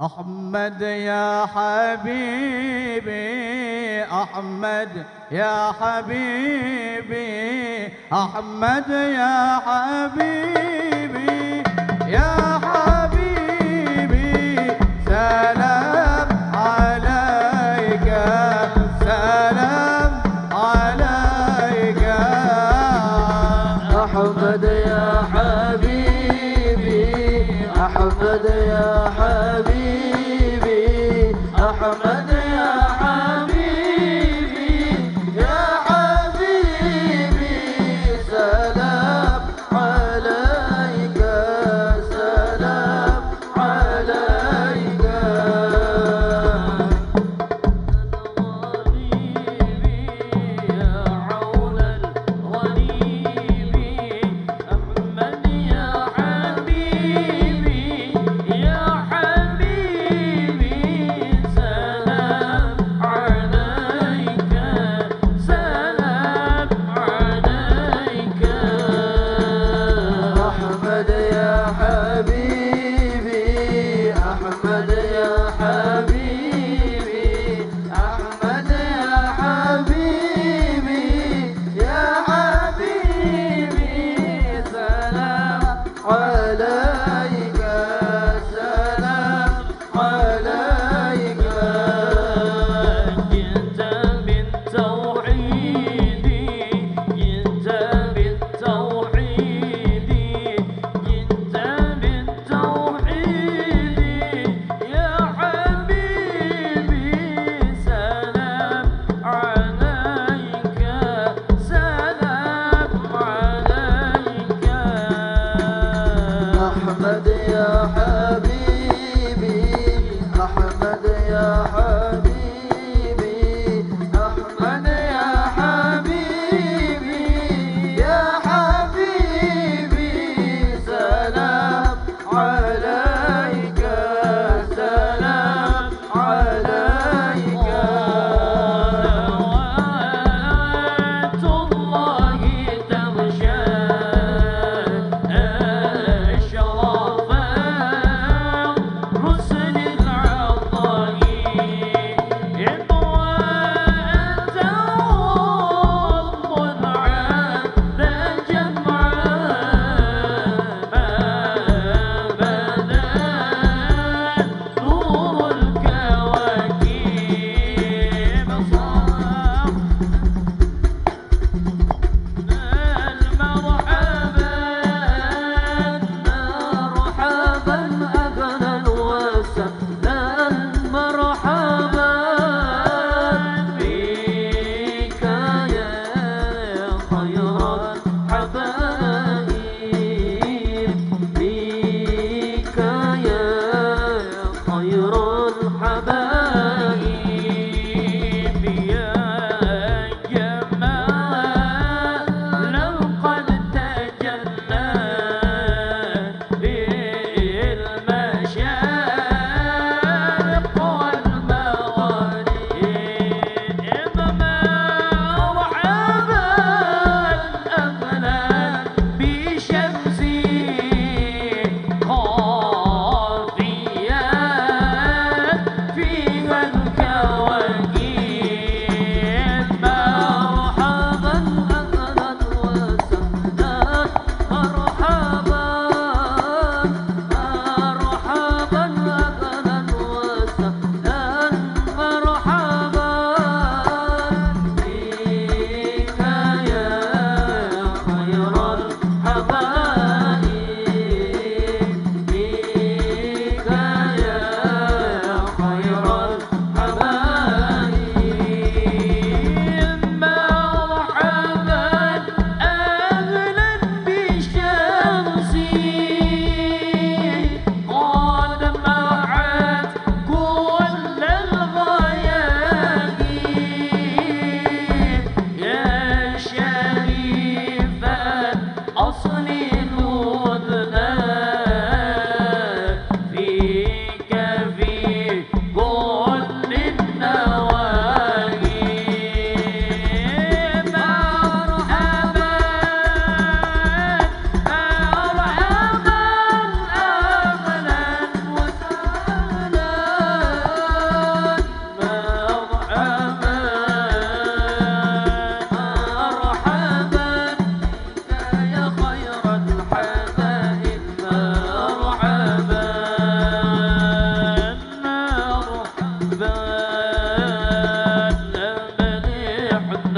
أحمد يا حبيبي أحمد يا حبيبي أحمد يا حبيبي.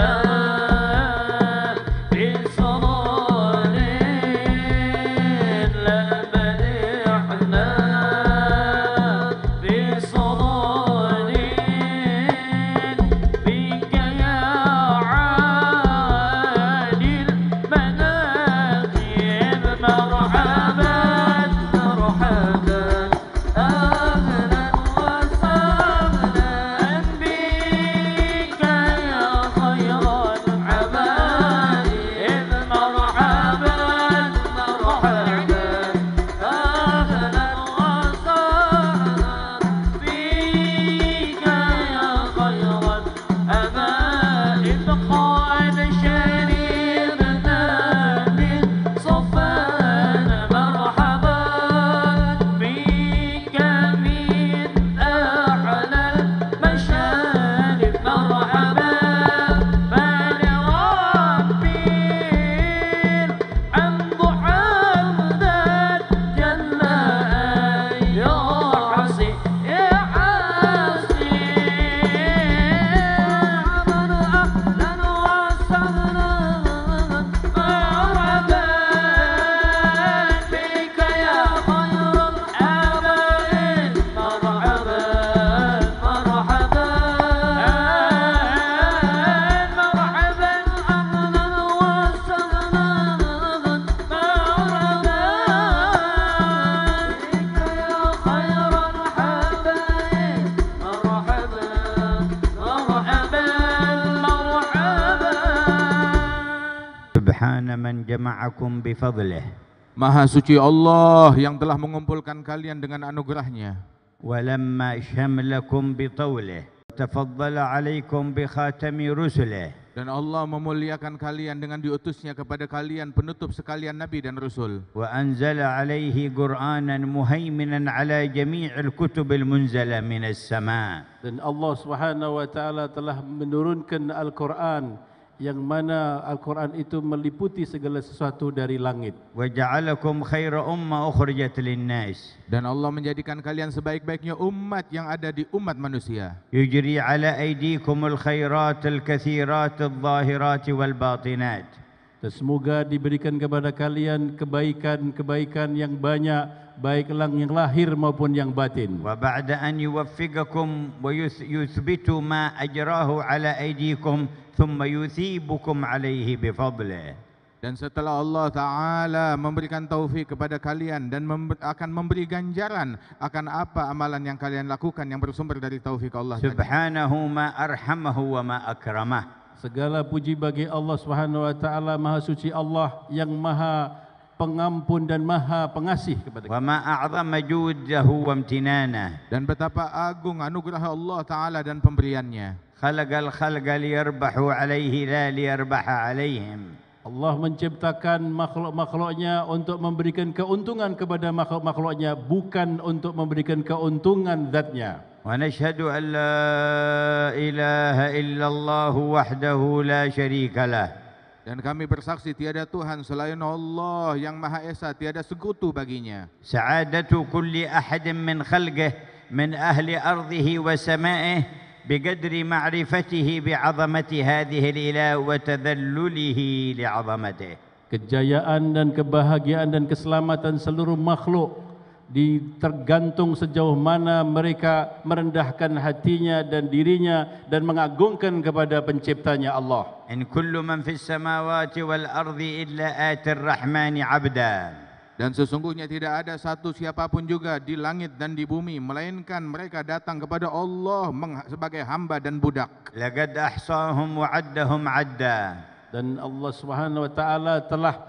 나 subhana man jama'akum bifadlih Maha suci Allah yang telah mengumpulkan kalian dengan anugerahnya Walamma syamlakum bitawlih Tafadzala alaikum bikhatami rusulih dan Allah memuliakan kalian dengan diutusnya kepada kalian penutup sekalian nabi dan rasul. Wa anzala alaihi Qur'anan muhaiminan ala jami'il kutubil munzala minas sama. Dan Allah Subhanahu wa taala telah menurunkan Al-Qur'an yang mana Al-Quran itu meliputi segala sesuatu dari langit. Wa ja'alakum khaira umma ukhrijat linnas. Dan Allah menjadikan kalian sebaik-baiknya umat yang ada di umat manusia. Yujri ala aydikumul khairat al-kathirat al-zahirat wal-batinat. Dan semoga diberikan kepada kalian kebaikan-kebaikan yang banyak baik lang yang lahir maupun yang batin. Wa ba'da an yuwaffiqakum wa yuthbitu ma ajrahu ala aydikum ثم يثيبكم عليه بفضله dan setelah Allah Ta'ala memberikan taufik kepada kalian dan mem akan memberi ganjaran akan apa amalan yang kalian lakukan yang bersumber dari taufik Allah Ta'ala. Subhanahu ma arhamahu wa ma akramah. Segala puji bagi Allah Subhanahu wa Ta'ala maha suci Allah yang maha pengampun dan maha pengasih kepada kita. Wa ma a'zama wa imtinana. Dan betapa agung anugerah Allah Ta'ala dan pemberiannya. خلق الخلق ليربحوا عليه لا ليربح عليهم Allah menciptakan makhluk-makhluknya untuk memberikan keuntungan kepada makhluk-makhluknya bukan untuk memberikan keuntungan zatnya. Wa nashhadu an la ilaha illallah wahdahu la syarikalah. Dan kami bersaksi tiada Tuhan selain Allah yang Maha Esa tiada sekutu baginya. Sa'adatu kulli ahadin min khalqihi min ahli ardihi wa sama'ihi بقدر معرفته بعظمة هذه الإله وتذلله لعظمته Kejayaan dan kebahagiaan dan keselamatan seluruh makhluk di tergantung sejauh mana mereka merendahkan hatinya dan dirinya dan mengagungkan kepada penciptanya Allah. إن كل من في السماوات والأرض إلا آتي الرحمن عبدا Dan sesungguhnya tidak ada satu siapapun juga di langit dan di bumi melainkan mereka datang kepada Allah sebagai hamba dan budak. Laqad ahsahum wa addahum adda. Dan Allah Subhanahu wa taala telah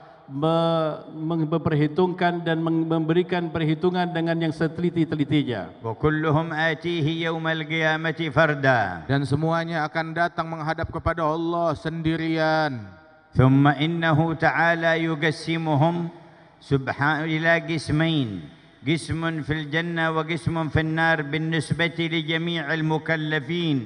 memperhitungkan dan memberikan perhitungan dengan yang seteliti-telitinya. Wa kulluhum atihi yaumal qiyamati farda. Dan semuanya akan datang menghadap kepada Allah sendirian. Thumma innahu ta'ala yugassimuhum سبحانه إلى قسمين قسم في الجنة وقسم في النار بالنسبة لجميع المكلفين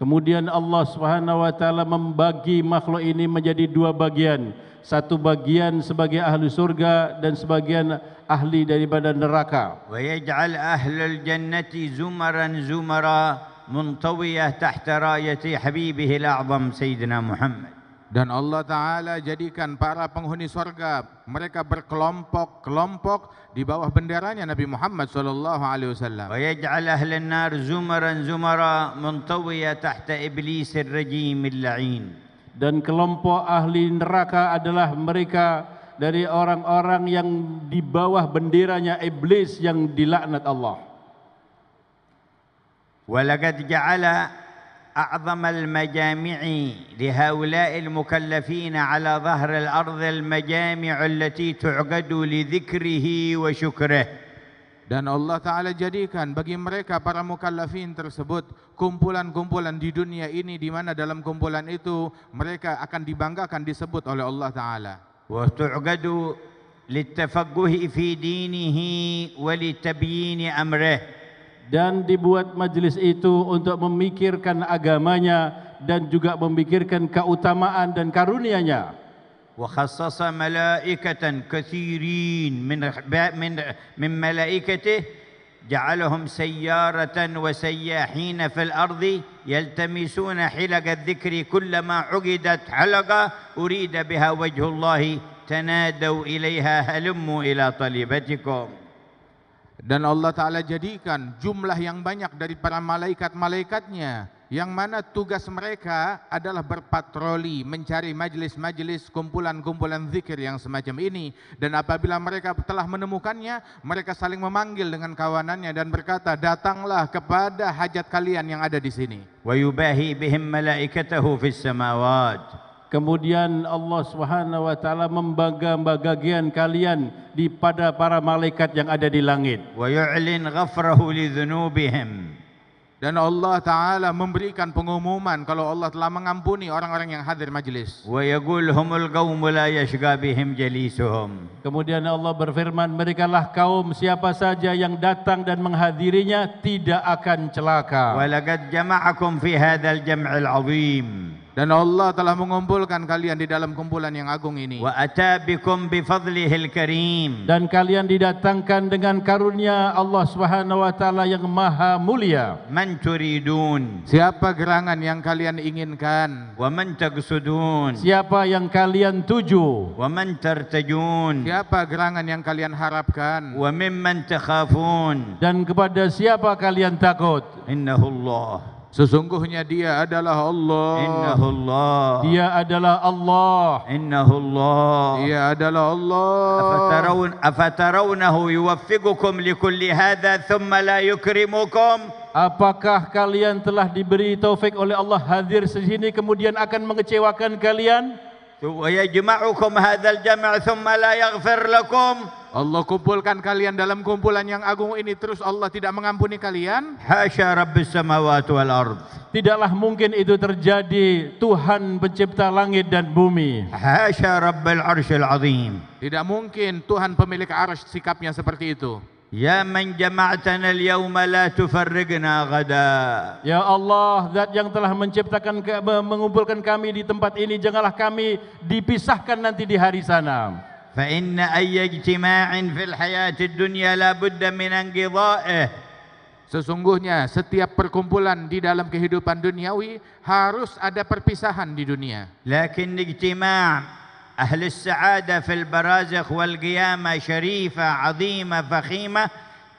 Kemudian Allah Subhanahu wa taala membagi makhluk ini menjadi dua bagian. Satu bagian sebagai ahli surga dan sebagian ahli daripada neraka. ويجعل أهل الجنة زمرا زمرا منطوية تحت راية حبيبه الأعظم سيدنا محمد Dan Allah Ta'ala jadikan para penghuni sorga mereka berkelompok-kelompok di bawah benderanya Nabi Muhammad sallallahu alaihi wasallam. Wa yaj'al ahli nar zumaran zumara muntawiya tahta iblis ar-rajim al-la'in. Dan kelompok ahli neraka adalah mereka dari orang-orang yang di bawah benderanya iblis yang dilaknat Allah. Wa laqad ja'ala أعظم المجامع لهؤلاء المكلفين على ظهر الأرض المجامع التي تعقد لذكره وشكره dan Allah taala jadikan bagi mereka para mukallafin tersebut kumpulan-kumpulan di dunia ini di mana dalam kumpulan itu mereka akan dibanggakan disebut oleh Allah taala وتعقد للتفقه في دينه ولتبيين أمره Dan dibuat majlis itu untuk memikirkan agamanya dan juga memikirkan keutamaan dan karunia-Nya. وخصص ملائكة كثيرين من من من ملائكته جعلهم سيارة وسياحين في الأرض يلتمسون حلق الذكر كلما عقدت حلقة أريد بها وجه الله تنادوا إليها هلموا إلى طلبتكم Dan Allah Ta'ala jadikan jumlah yang banyak dari para malaikat-malaikatnya yang mana tugas mereka adalah berpatroli mencari majlis-majlis kumpulan-kumpulan zikir yang semacam ini dan apabila mereka telah menemukannya mereka saling memanggil dengan kawanannya dan berkata datanglah kepada hajat kalian yang ada di sini ويباهي بهم ملائكته في السماوات Kemudian Allah Subhanahu wa taala membagi-bagikan kalian di pada para malaikat yang ada di langit. Wa yu'lin ghafrahu lidzunubihim. Dan Allah Taala memberikan pengumuman kalau Allah telah mengampuni orang-orang yang hadir majlis. Wa yaqul humul jalisuhum. Kemudian Allah berfirman, mereka lah kaum siapa saja yang datang dan menghadirinya tidak akan celaka. Walagat jama'akum fi hadzal jam'il azim dan Allah telah mengumpulkan kalian di dalam kumpulan yang agung ini. Wa atabikum bi fadlihil karim. Dan kalian didatangkan dengan karunia Allah Subhanahu wa taala yang maha mulia. Man turidun. Siapa gerangan yang kalian inginkan? Wa man taqsudun. Siapa yang kalian tuju? Wa man tartajun. Siapa gerangan yang kalian harapkan? Wa mimman takhafun. Dan kepada siapa kalian takut? Innahu Allah. Sesungguhnya dia adalah Allah. Innahullah. Dia adalah Allah. Innahullah. Dia adalah Allah. Afatarawun afatarawnahu yuwaffiqukum likulli hadha thumma la yukrimukum. Apakah kalian telah diberi taufik oleh Allah hadir sini kemudian akan mengecewakan kalian? Wa yajma'ukum hadzal jam' thumma la yaghfir lakum. Allah kumpulkan kalian dalam kumpulan yang agung ini terus Allah tidak mengampuni kalian. Hasya Rabbis samawati wal ard. Tidaklah mungkin itu terjadi Tuhan pencipta langit dan bumi. Hasya Rabbil arsyil azim. Tidak mungkin Tuhan pemilik arsy sikapnya seperti itu. Ya man jama'tana al-yawma la tufarriqna ghada. Ya Allah, zat yang telah menciptakan mengumpulkan kami di tempat ini, janganlah kami dipisahkan nanti di hari sana. فإن أي اجتماع في الحياة الدنيا لا بد من انقضائه Sesungguhnya setiap perkumpulan di dalam kehidupan duniawi harus ada perpisahan di dunia. لكن اجتماع أهل السعادة في البرازخ والقيامة شريفة عظيمة فخيمة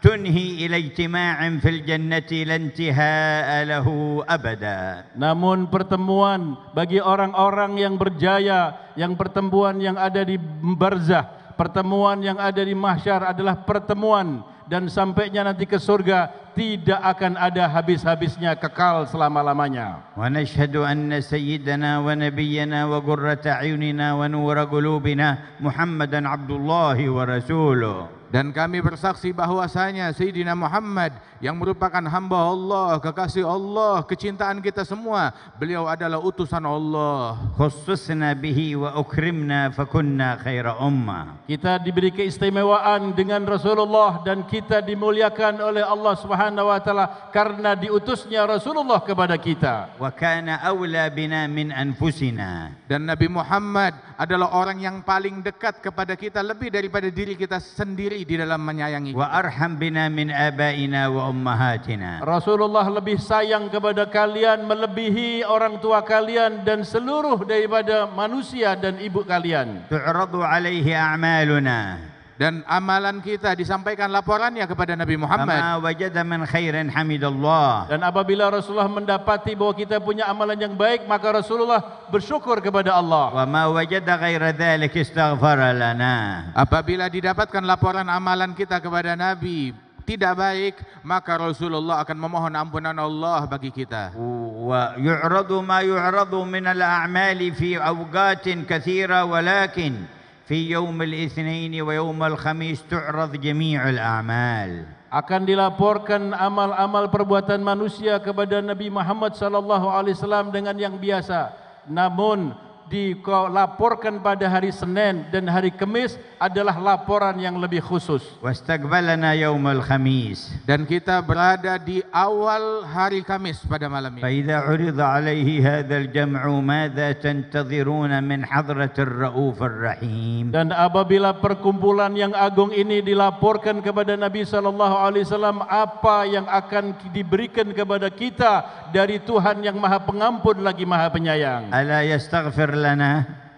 تنهي إلى اجتماع في الجنة لا انتهاء له أبدا Namun pertemuan bagi orang-orang yang berjaya, yang pertemuan yang ada di barzah, pertemuan yang ada di mahsyar adalah pertemuan dan sampainya nanti ke surga tidak akan ada habis-habisnya kekal selama-lamanya. ونشهد أن سيدنا ونبينا وقرة أعيننا ونور قلوبنا محمدا عبد الله ورسوله Dan kami bersaksi bahwasanya Sayyidina Muhammad yang merupakan hamba Allah, kekasih Allah, kecintaan kita semua. Beliau adalah utusan Allah. Khususna bihi wa ukrimna fakunna khaira ummah. Kita diberi keistimewaan dengan Rasulullah dan kita dimuliakan oleh Allah Subhanahu wa taala karena diutusnya Rasulullah kepada kita. Wa kana aula bina min anfusina. Dan Nabi Muhammad adalah orang yang paling dekat kepada kita lebih daripada diri kita sendiri di dalam menyayangi. Wa arham bina min abaina wa ummahatina. Rasulullah lebih sayang kepada kalian melebihi orang tua kalian dan seluruh daripada manusia dan ibu kalian. Tu'radu alaihi a'maluna. Dan amalan kita disampaikan laporannya kepada Nabi Muhammad. Kama wajada man khairan hamidallah. Dan apabila Rasulullah mendapati bahwa kita punya amalan yang baik, maka Rasulullah bersyukur kepada Allah. Wa ma wajada ghaira dzalik istaghfara lana. Apabila didapatkan laporan amalan kita kepada Nabi, tidak baik maka Rasulullah akan memohon ampunan Allah bagi kita. Wa yu'radu ma yu'radu min al-a'mali fi awqatin kathira walakin fi yawm al-ithnain wa yawm al-khamis tu'rad jami'u al-a'mal. Akan dilaporkan amal-amal perbuatan manusia kepada Nabi Muhammad sallallahu alaihi wasallam dengan yang biasa. Namun dilaporkan pada hari Senin dan hari Kamis adalah laporan yang lebih khusus. Wastaqbalana yaumul khamis. Dan kita berada di awal hari Kamis pada malam ini. Faida urida alaihi hadzal jam'u madza tantadhiruna min hadratir rauf rahim. Dan apabila perkumpulan yang agung ini dilaporkan kepada Nabi sallallahu alaihi wasallam apa yang akan diberikan kepada kita dari Tuhan yang Maha Pengampun lagi Maha Penyayang. Ala yastaghfir lana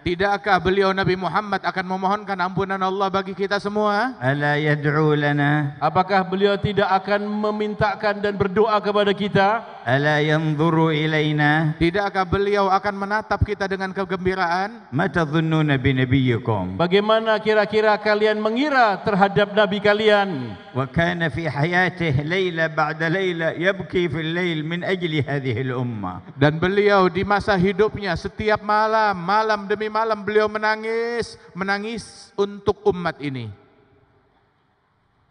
Tidakkah beliau Nabi Muhammad akan memohonkan ampunan Allah bagi kita semua? Ala yad'u lana? Apakah beliau tidak akan memintakan dan berdoa kepada kita? Ala yanzuru ilaina? Tidakkah beliau akan menatap kita dengan kegembiraan? Mata dhunnuna bi nabiyyikum? Bagaimana kira-kira kalian mengira terhadap nabi kalian? وكان في حياته ليلة بعد ليلة يبكي في الليل من أجل هذه الأمة Dan beliau di masa hidupnya setiap malam, malam demi malam beliau menangis, menangis untuk umat ini.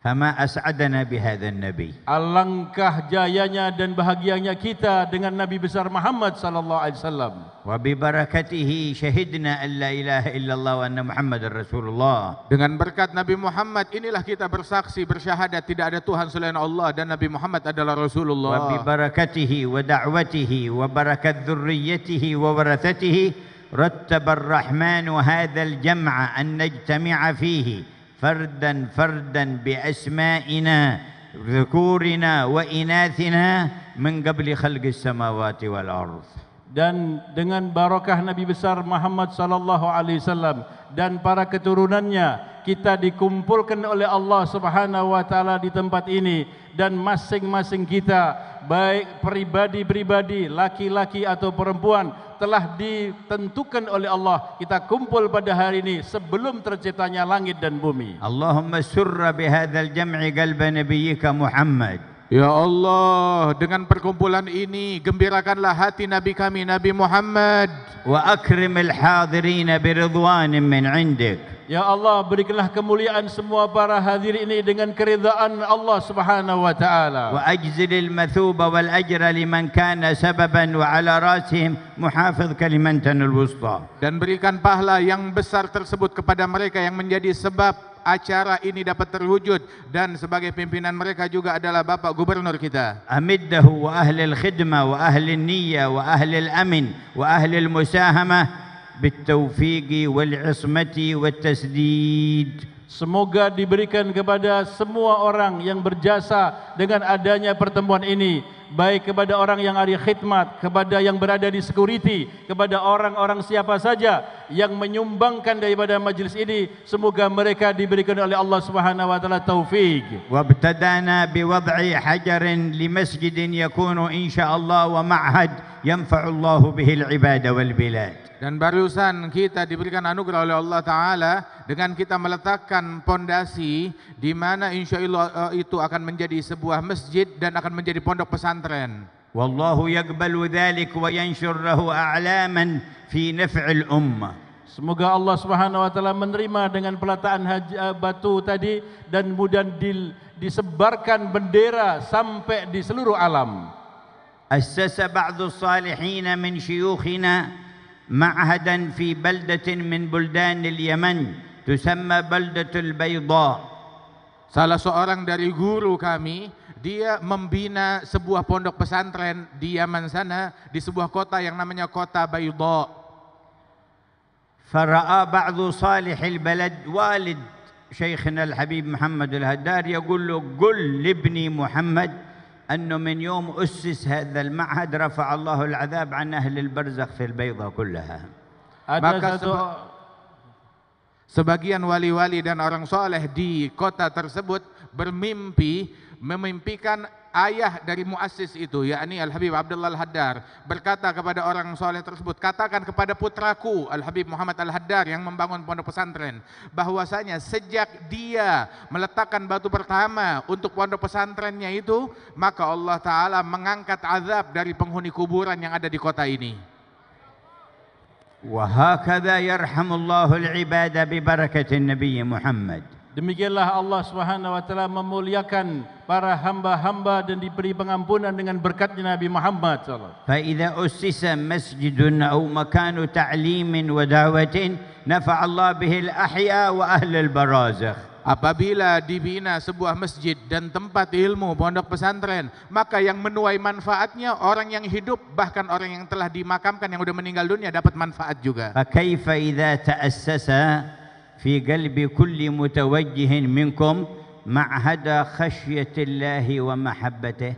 Fama as'adana bihadhan nabi. Alangkah jayanya dan bahagianya kita dengan Nabi besar Muhammad sallallahu alaihi wasallam. Wa bi barakatihi syahidna an la ilaha illallah wa anna Muhammadar Rasulullah. Dengan berkat Nabi Muhammad inilah kita bersaksi bersyahadat tidak ada Tuhan selain Allah dan Nabi Muhammad adalah Rasulullah. Wa bi barakatihi wa da'watihi wa barakat dzurriyyatihi wa warathatihi rattaba ar-rahmanu hadzal jam'a an najtami'a fihi. فردا فردا بأسمائنا ذكورنا وإناثنا من قبل خلق السماوات والأرض Dan dengan barakah Nabi besar Muhammad sallallahu alaihi wasallam dan para keturunannya kita dikumpulkan oleh Allah Subhanahu wa taala di tempat ini dan masing-masing kita baik pribadi-pribadi, laki-laki atau perempuan telah ditentukan oleh Allah kita kumpul pada hari ini sebelum terciptanya langit dan bumi. Allahumma surra bihadzal jam'i qalba nabiyyika Muhammad. Ya Allah, dengan perkumpulan ini gembirakanlah hati Nabi kami Nabi Muhammad. Wa akrimil hadirin biridwanin min 'indik. Ya Allah berikanlah kemuliaan semua para hadir ini dengan keridhaan Allah Subhanahu wa taala. Wa ajzilil mathuba wal ajra liman kana sababan wa ala rasihim muhafiz kalimantan al-wusta. Dan berikan pahala yang besar tersebut kepada mereka yang menjadi sebab acara ini dapat terwujud dan sebagai pimpinan mereka juga adalah Bapak Gubernur kita. Amiddahu wa ahli al-khidmah wa ahli al-niyyah wa ahli al-amin wa ahli al-musahamah بالتوفيق والعصمة والتسديد Semoga diberikan kepada semua orang yang berjasa dengan adanya pertemuan ini baik kepada orang yang ahli khidmat, kepada yang berada di security, kepada orang-orang siapa saja yang menyumbangkan daripada majlis ini semoga mereka diberikan oleh Allah Subhanahu wa taala taufik. وابتدأنا بوضع حجر لمسجد يكون إن شاء الله ومعهد ينفع الله به العباد والبلاد Dan barusan kita diberikan anugerah oleh Allah Ta'ala dengan kita meletakkan pondasi di mana insya Allah uh, itu akan menjadi sebuah masjid dan akan menjadi pondok pesantren. Wallahu yakbalu dhalik wa yanshurrahu a'laman fi naf'il ummah. Semoga Allah Subhanahu wa taala menerima dengan pelataan haji, uh, batu tadi dan kemudian disebarkan bendera sampai di seluruh alam. Assasa ba'du salihin min syuyukhina معهدا في بلدة من بلدان اليمن تسمى بلدة البيضاء Salah seorang dari guru kami, dia membina sebuah pondok pesantren di Yaman sana, di sebuah kota yang namanya kota Bayda. فرأى بعض صالح البلد والد شيخنا الحبيب محمد الهدار يقول له قل لابني محمد أنه من يوم أسس هذا المعهد رفع الله العذاب عن أهل البرزخ في البيضة كلها Maka Sebagian wali-wali dan orang soleh di kota tersebut bermimpi memimpikan ayah dari muassis itu yakni Al Habib Abdullah Al Haddar berkata kepada orang soleh tersebut katakan kepada putraku Al Habib Muhammad Al Haddar yang membangun pondok pesantren bahwasanya sejak dia meletakkan batu pertama untuk pondok pesantrennya itu maka Allah taala mengangkat azab dari penghuni kuburan yang ada di kota ini وهكذا يرحم الله العباد ببركة النبي محمد Demikianlah Allah Subhanahu wa taala memuliakan para hamba-hamba dan diberi pengampunan dengan berkatnya Nabi Muhammad sallallahu alaihi wasallam. Fa usisa masjidun aw makanu ta'limin wa da'watin nafa'a Allah bihi al-ahya wa ahli al-barazakh. Apabila dibina sebuah masjid dan tempat ilmu pondok pesantren, maka yang menuai manfaatnya orang yang hidup bahkan orang yang telah dimakamkan yang sudah meninggal dunia dapat manfaat juga. Fa kaifa idza ta'assasa في قلب كل متوجه منكم معهد خشية الله ومحبته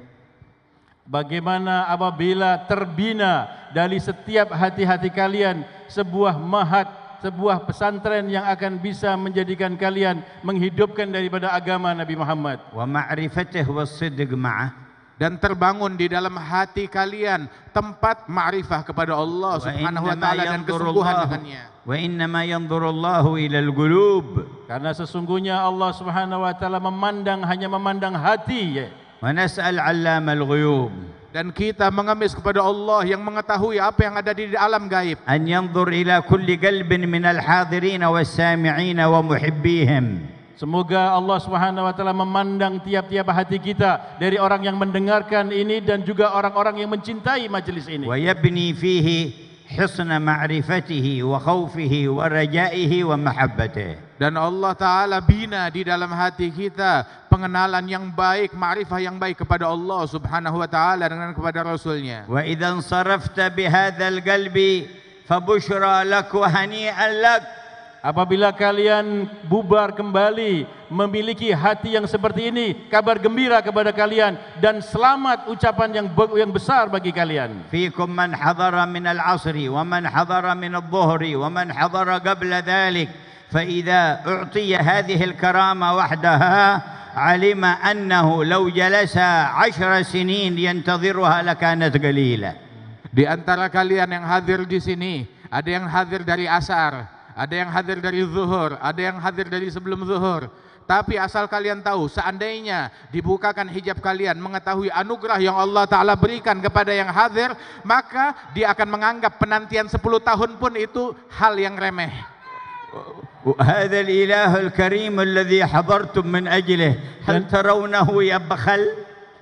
Bagaimana apabila terbina dari setiap hati-hati kalian sebuah mahat, sebuah pesantren yang akan bisa menjadikan kalian menghidupkan daripada agama Nabi Muhammad ومعرفته والصدق معه dan terbangun di dalam hati kalian tempat ma'rifah kepada Allah Subhanahu wa taala dan kesungguhan dengannya. Wa inna ma yanzurullahu ila al-qulub. Karena sesungguhnya Allah Subhanahu wa taala memandang hanya memandang hati. Wa nas'al 'allam al-ghuyub. Dan kita mengemis kepada Allah yang mengetahui apa yang ada di alam gaib. An yanzur ila kulli qalbin min al-hadirin was-sami'in wa muhibbihim. Semoga Allah Subhanahu wa taala memandang tiap-tiap hati kita dari orang yang mendengarkan ini dan juga orang-orang yang mencintai majelis ini. ويبني فيه حصن معرفته وخوفه ورجائه ومحبته Dan Allah Ta'ala bina di dalam hati kita pengenalan yang baik, ma'rifah yang baik kepada Allah Subhanahu Wa Ta'ala dengan kepada Rasulnya. وإذا انصرفت بهذا القلب فبشرى لك وهنيئا لك Apabila kalian bubar kembali memiliki hati yang seperti ini, kabar gembira kepada kalian dan selamat ucapan yang be- yang besar bagi kalian. فيكم من حضر من العصر ومن حضر من الظهر ومن حضر قبل ذلك فإذا أعطي هذه الكرامة وحدها علم أنه لو جلس عشر سنين ينتظرها لكانت قليلة Di antara kalian yang hadir di sini, ada yang hadir dari asar, ada yang hadir dari zuhur, ada yang hadir dari sebelum zuhur. Tapi asal kalian tahu, seandainya dibukakan hijab kalian, mengetahui anugerah yang Allah Ta'ala berikan kepada yang hadir, maka dia akan menganggap penantian 10 tahun pun itu hal yang remeh. وهذا الإله الكريم الذي حضرتم من أجله هل ترونه يبخل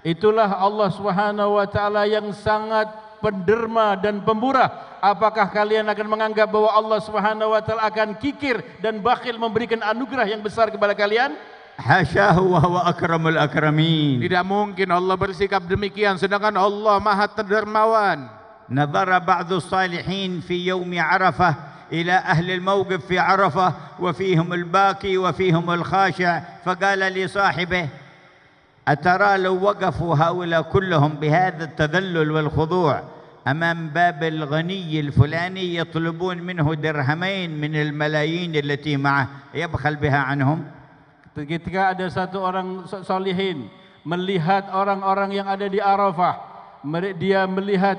Itulah Allah Subhanahu wa taala yang sangat penderma dan pemurah. Apakah kalian akan menganggap bahwa Allah Subhanahu wa taala akan kikir dan bakhil memberikan anugerah yang besar kepada kalian? حاشاه وهو أكرم الأكرمين Tidak mungkin Allah bersikap demikian sedangkan Allah maha terdermawan. نظر بعض الصالحين في يوم عرفة إلى أهل الموقف في عرفة وفيهم الباكي وفيهم الخاشع فقال لصاحبه أترى لو وقفوا هؤلاء كلهم بهذا التذلل والخضوع أمام باب الغني الفلاني يطلبون منه درهمين من الملايين التي معه يبخل بها عنهم Ketika ada satu orang so- solihin melihat orang-orang yang ada di Arafah, mere- dia melihat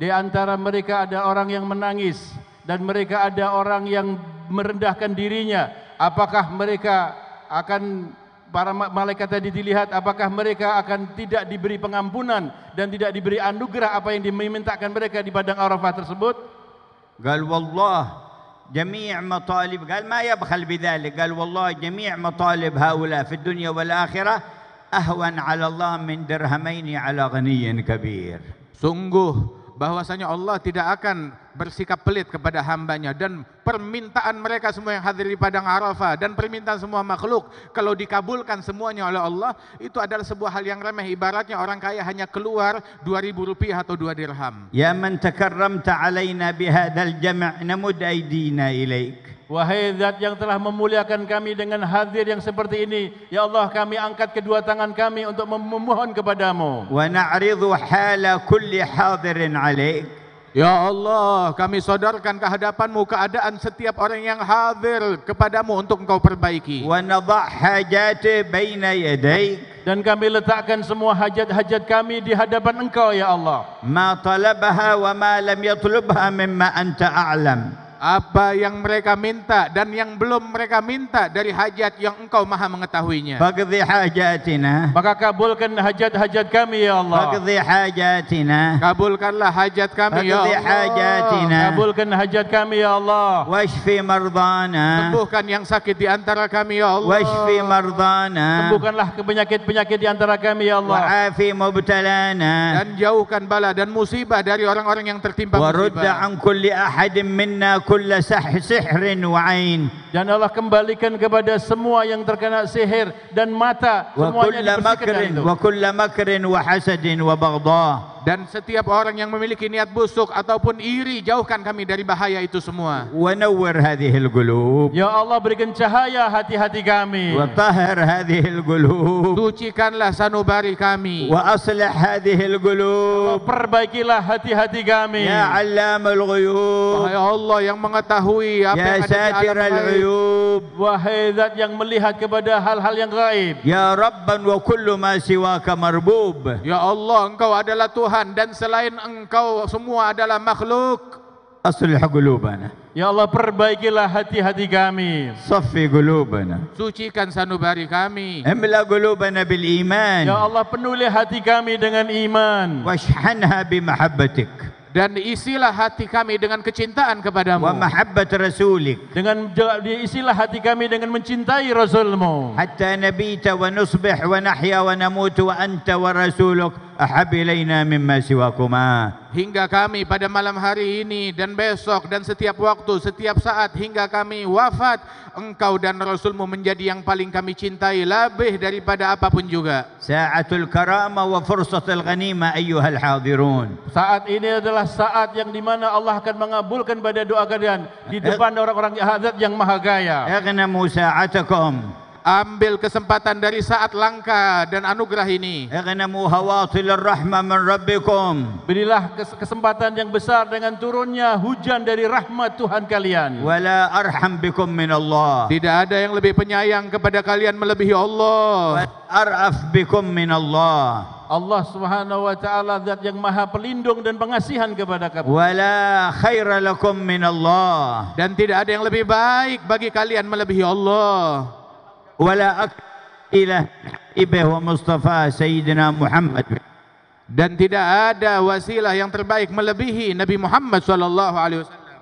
di antara mereka ada orang yang menangis dan mereka ada orang yang merendahkan dirinya. Apakah mereka akan para ma- malaikat tadi dilihat apakah mereka akan tidak diberi pengampunan dan tidak diberi anugerah apa yang dimintakan mereka di padang Arafah tersebut? قال والله جميع مطالب قال ما يبخل بذلك قال والله جميع مطالب هؤلاء في الدنيا والآخرة أهون على الله من درهمين على غني كبير Sungguh bahwasanya Allah tidak akan bersikap pelit kepada hambanya dan permintaan mereka semua yang hadir di padang Arafah dan permintaan semua makhluk kalau dikabulkan semuanya oleh Allah itu adalah sebuah hal yang remeh. Ibaratnya orang kaya hanya keluar 2000 rupiah atau 2 dirham. Ya man takarramta alaina bihadzal jam' namud ilaik. Wahai zat yang telah memuliakan kami dengan hadir yang seperti ini, ya Allah kami angkat kedua tangan kami untuk memohon kepadamu. Wa na'ridu hala kulli hadirin alaik. Ya Allah, kami sodorkan ke hadapanmu keadaan setiap orang yang hadir kepadamu untuk engkau perbaiki. Wa nadha' hajati baina yadayk. Dan kami letakkan semua hajat-hajat kami di hadapan engkau ya Allah. Ma talabaha wa ma lam yatlubha mimma anta a'lam apa yang mereka minta dan yang belum mereka minta dari hajat yang engkau maha mengetahuinya. Bagdi hajatina. Maka kabulkan hajat-hajat kami ya Allah. Bagdi hajatina. Kabulkanlah hajat kami ya Allah. hajatina. Kabulkan hajat kami ya Allah. Washfi mardana. Sembuhkan yang sakit di antara kami ya Allah. Washfi mardana. Sembuhkanlah penyakit-penyakit di antara kami ya Allah. Wa'afi mubtalana. Dan jauhkan bala dan musibah dari orang-orang yang tertimpa musibah. Wa rudda an kulli ahadin minna kulla sihrin wa ain. Dan Allah kembalikan kepada semua yang terkena sihir dan mata semuanya dibersihkan itu. wa kulla makrin wa hasadin wa baghdha dan setiap orang yang memiliki niat busuk ataupun iri jauhkan kami dari bahaya itu semua. Wa nawwir hadhil qulub. Ya allah berikan cahaya hati-hati kami. Wa tahhir hadhil qulub. Sucikanlah sanubari kami. Wa aslih hadhil qulub. Ya perbaikilah hati-hati kami. Ya allamul ghuyub. Ya allah yang mengetahui apa ya yang ada di ghuyub. Wa zat yang melihat kepada hal-hal yang gaib. Ya rabban wa kullu ma siwaka marbub. Ya allah engkau adalah tuhan Tuhan dan selain engkau semua adalah makhluk. Aslih qulubana. Ya Allah perbaikilah hati-hati kami. Safi qulubana. Sucikan sanubari kami. Imla qulubana bil iman. Ya Allah penuhi hati kami dengan iman. Washhanha bi mahabbatik. Dan isilah hati kami dengan kecintaan kepadamu. Wa mahabbat rasulik. Dengan diisilah hati kami dengan mencintai rasulmu. Hatta nabita wa nusbih wa nahya wa namut wa anta wa rasuluk ahab ilaina mimma siwakuma. Hingga kami pada malam hari ini dan besok dan setiap waktu setiap saat hingga kami wafat engkau dan rasulmu menjadi yang paling kami cintai lebih daripada apapun juga. Sa'atul karama wa fursatul ghanima ayyuhal hadirun. Saat ini adalah saat yang dimana Allah akan mengabulkan pada doa kalian di eh? depan orang-orang hadirat yang maha gaya. Ya kana musa'atakum Ambil kesempatan dari saat langka dan anugerah ini. Ighnamu hawasilar rahmah min rabbikum. Berilah kesempatan yang besar dengan turunnya hujan dari rahmat Tuhan kalian. Wala arham bikum min Allah. Tidak ada yang lebih penyayang kepada kalian melebihi Allah. Araf bikum min Allah. Allah Subhanahu wa taala zat yang maha pelindung dan pengasihan kepada kamu. Wala khaira lakum min Allah. Dan tidak ada yang lebih baik bagi kalian melebihi Allah. ولا أكثر إلى Ibeh wa Mustafa Sayyidina dan tidak ada wasilah yang terbaik melebihi Nabi Muhammad sallallahu alaihi wasallam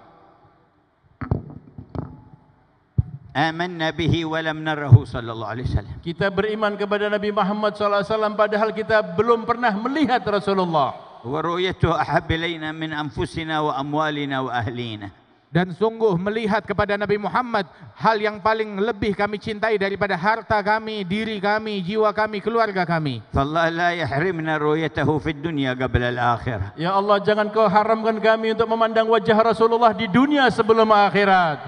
amanna bihi wa lam narahu sallallahu alaihi wasallam kita beriman kepada Nabi Muhammad sallallahu alaihi wasallam padahal kita belum pernah melihat Rasulullah wa ru'yatuhu ahab ilaina min anfusina wa amwalina wa ahlina dan sungguh melihat kepada Nabi Muhammad hal yang paling lebih kami cintai daripada harta kami, diri kami, jiwa kami, keluarga kami. Allah la yahrimna ruyatahu fid dunya qabla al akhirah. Ya Allah jangan kau haramkan kami untuk memandang wajah Rasulullah di dunia sebelum akhirat.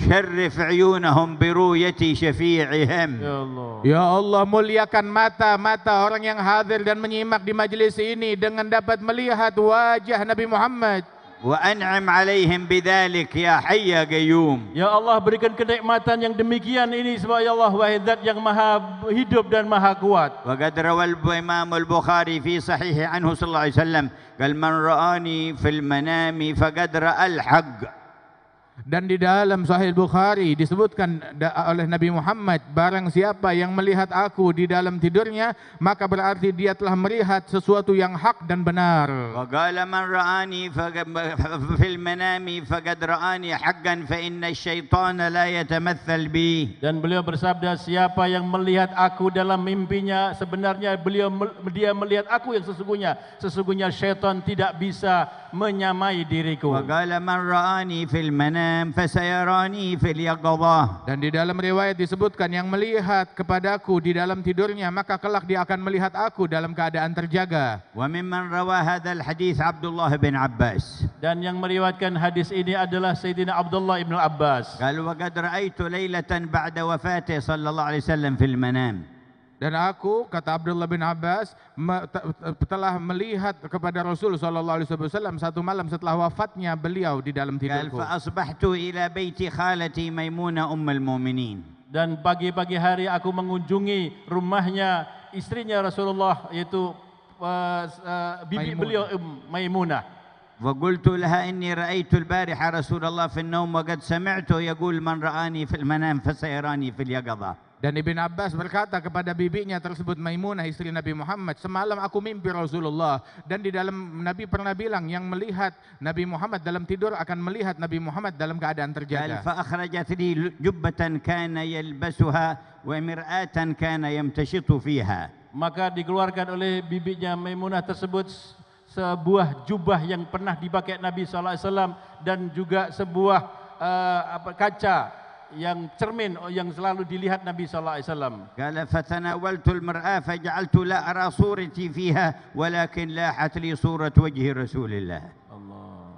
Syarif ayunahum bi syafi'ihim. Ya Allah. Ya Allah muliakan mata-mata orang yang hadir dan menyimak di majlis ini dengan dapat melihat wajah Nabi Muhammad. وأنعم عليهم بذلك يا حي يا قيوم Ya Allah berikan kenikmatan yang demikian ini sebab ya Allah wahai zat yang maha hidup dan maha kuat. وقد روى الإمام البخاري في صحيح عنه صلى الله عليه وسلم قال من رآني في المنام فقد رأى الحق dan di dalam sahih Bukhari disebutkan oleh Nabi Muhammad barang siapa yang melihat aku di dalam tidurnya maka berarti dia telah melihat sesuatu yang hak dan benar. Wa qala man ra'ani fil manami faqad ra'ani haqqan fa inna asyaitana la bi. Dan beliau bersabda siapa yang melihat aku dalam mimpinya sebenarnya beliau dia melihat aku yang sesungguhnya. Sesungguhnya syaitan tidak bisa menyamai diriku. Wa qala man ra'ani fil manami fasayarani fil yaqadhah dan di dalam riwayat disebutkan yang melihat kepadaku di dalam tidurnya maka kelak dia akan melihat aku dalam keadaan terjaga. Wa mimman rawa hadzal hadis Abdullah bin Abbas. Dan yang meriwayatkan hadis ini adalah Sayyidina Abdullah bin Abbas. Kalau wa qad ra'aitu lailatan ba'da wafati sallallahu alaihi wasallam fil manam Dan aku kata Abdullah bin Abbas me- te- te- telah melihat kepada Rasul sallallahu alaihi wasallam satu malam setelah wafatnya beliau di dalam قال tidurku. فأصبحت إلى بيت خالتي ميمونة أم المؤمنين Dan pagi-pagi hari aku mengunjungi rumahnya istrinya Rasulullah yaitu uh, uh, bibi Maimunah. beliau um, Maimunah. فقلت لها إني رأيت البارحة رسول الله في النوم وقد سمعته يقول من رآني في المنام فسيراني في اليقظة Dan Ibn Abbas berkata kepada bibinya tersebut Maimunah istri Nabi Muhammad Semalam aku mimpi Rasulullah. Dan di dalam Nabi pernah bilang Yang melihat Nabi Muhammad dalam tidur Akan melihat Nabi Muhammad dalam keadaan terjaga. Fa'akhrajat li jubbatan kana yalbasuha Wa mir'atan kana yamtashitu fiha. Maka dikeluarkan oleh bibinya Maimunah tersebut sebuah jubah yang pernah dipakai Nabi sallallahu alaihi wasallam dan juga sebuah uh, apa kaca yang cermin oh, yang selalu dilihat Nabi sallallahu alaihi wasallam. Qala fatanawaltu al-mar'a faj'altu la ara surati fiha walakin lahat li surat wajhi Rasulillah.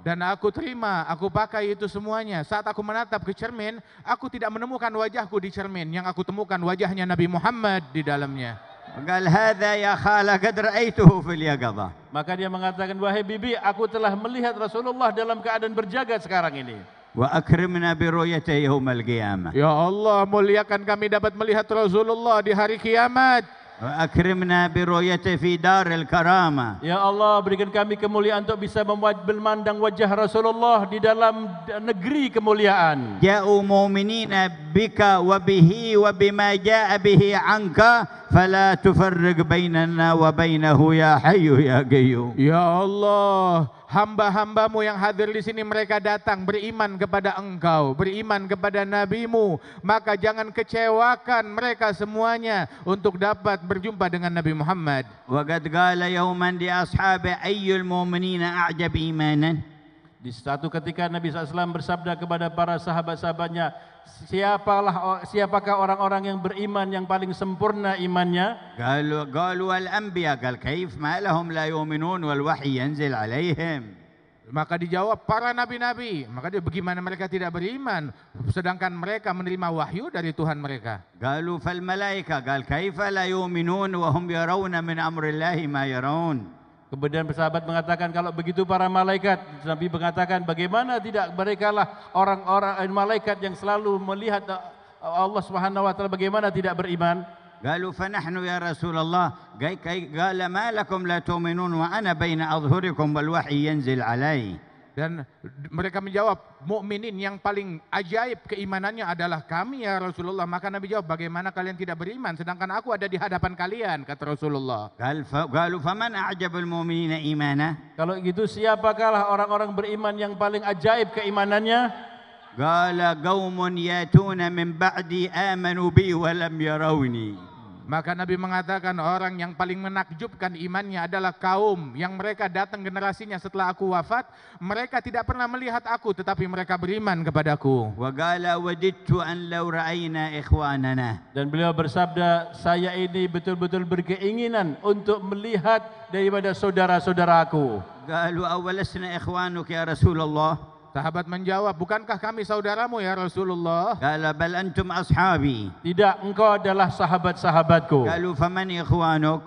Dan aku terima, aku pakai itu semuanya. Saat aku menatap ke cermin, aku tidak menemukan wajahku di cermin. Yang aku temukan wajahnya Nabi Muhammad di dalamnya. Qal hadza ya khala qad ra'aytuhu fil yaqadha. Maka dia mengatakan wahai bibi aku telah melihat Rasulullah dalam keadaan berjaga sekarang ini wa akrimna bi ru'yati yawm al-qiyamah ya allah muliakan kami dapat melihat rasulullah di hari kiamat. Wa akrimna bi ru'yati fi daril karama ya allah berikan kami kemuliaan untuk bisa memandang wajah rasulullah di dalam negeri kemuliaan. Ya umuminina bika wa bihi wa bima ja'a bihi anka fala tufarriq bainana wa bainahu ya hayyu ya qayyum. Ya allah hamba-hambamu yang hadir di sini mereka datang beriman kepada engkau, beriman kepada nabimu, maka jangan kecewakan mereka semuanya untuk dapat berjumpa dengan Nabi Muhammad. Wa qad qala yawman di ashabi ayyul mu'minina a'jab imanan. Di satu ketika Nabi SAW bersabda kepada para sahabat-sahabatnya, siapalah siapakah orang-orang yang beriman yang paling sempurna imannya? قالوا قالوا الأنبياء قال كيف ما لهم لا يؤمنون والوحي ينزل عليهم Maka dijawab para nabi-nabi. Maka dia bagaimana mereka tidak beriman sedangkan mereka menerima wahyu dari Tuhan mereka. قالوا فالملائكة قال كيف لا يؤمنون وهم يرون من أمر الله ما يرون Kemudian sahabat mengatakan kalau begitu para malaikat, Nabi mengatakan bagaimana tidak mereka lah orang-orang eh, malaikat yang selalu melihat eh, Allah Subhanahu wa taala bagaimana tidak beriman? قالوا فنحن يا رسول الله قال- كي- قال ما لكم لا تؤمنون وأنا بين أظهركم والوحي ينزل علي dan mereka menjawab mukminin yang paling ajaib keimanannya adalah kami ya Rasulullah. Maka Nabi jawab bagaimana kalian tidak beriman? Sedangkan aku ada di hadapan kalian kata Rasulullah. Galu faman ajabul mu'minina imana? Kalau gitu siapakah orang-orang beriman yang paling ajaib keimanannya? Gala gaumun yatuna min ba'di amanu bi wa lam yarawni. Maka Nabi mengatakan orang yang paling menakjubkan imannya adalah kaum yang mereka datang generasinya setelah aku wafat. Mereka tidak pernah melihat aku tetapi mereka beriman kepadaku. Dan beliau bersabda saya ini betul-betul berkeinginan untuk melihat daripada saudara-saudaraku. Galu awalasna ikhwanuk ya Rasulullah. Sahabat menjawab, bukankah kami saudaramu ya Rasulullah? قال بل أنتم أصحابي Tidak, engkau adalah sahabat-sahabatku. قالوا فمن إخوانك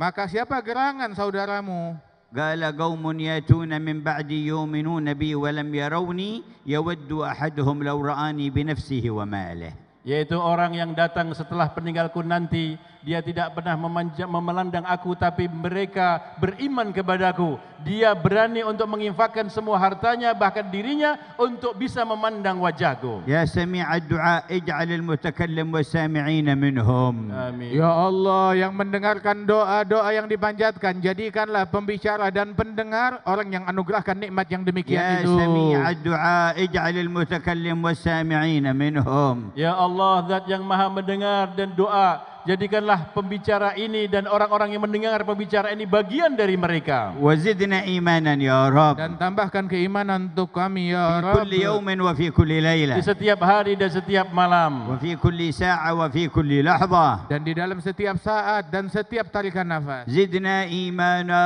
Maka siapa gerangan saudaramu? قال قوم ياتون من بعدي يؤمنون بي ولم يروني يود أحدهم لو رآني بنفسه وماله Yaitu orang yang datang setelah peninggalku nanti, Dia tidak pernah memelandang aku tapi mereka beriman kepadaku. Dia berani untuk menginfakkan semua hartanya bahkan dirinya untuk bisa memandang wajahku. Ya sami'a du'a ij'alil mutakallim wa sami'ina minhum. Amin. Ya Allah yang mendengarkan doa-doa yang dipanjatkan jadikanlah pembicara dan pendengar orang yang anugerahkan nikmat yang demikian ya itu. Ya sami'a du'a ij'alil mutakallim wa sami'ina minhum. Ya Allah zat yang maha mendengar dan doa jadikanlah pembicara ini dan orang-orang yang mendengar pembicara ini bagian dari mereka. Wazidna imanan ya Rabb. Dan tambahkan keimanan untuk kami ya Rabb. Di setiap hari wa fi kulli laila. Di setiap hari dan setiap malam. Wa fi kulli sa'a wa fi kulli lahza. Dan di dalam setiap saat dan setiap tarikan nafas. Zidna imana.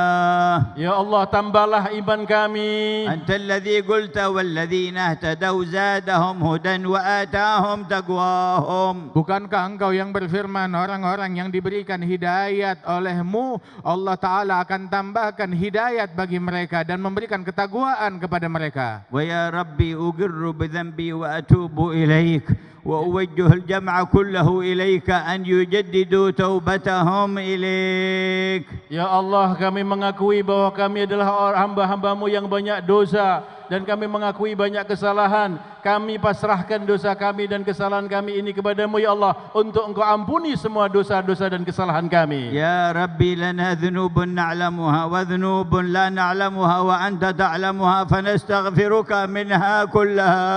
Ya Allah tambahlah iman kami. Antal ladzi qulta wal ladzina ihtadaw zadahum hudan wa atahum taqwahum. Bukankah engkau yang berfirman orang-orang yang diberikan hidayat olehmu, Allah Ta'ala akan tambahkan hidayat bagi mereka dan memberikan ketaguaan kepada mereka. Wa ya Rabbi ugirru bidhanbi wa atubu ilaik. وأوجه الجمع كله إليك أن يجددوا توبتهم إليك Ya Allah, kami mengakui bahwa kami adalah orang hamba-hambamu yang banyak dosa dan kami mengakui banyak kesalahan. Kami pasrahkan dosa kami dan kesalahan kami ini kepadamu ya Allah untuk engkau ampuni semua dosa-dosa dan kesalahan kami. يا ربي لنا ذنوب نعلمها وذنوب لا نعلمها وأنت تعلمها فنستغفرك منها كلها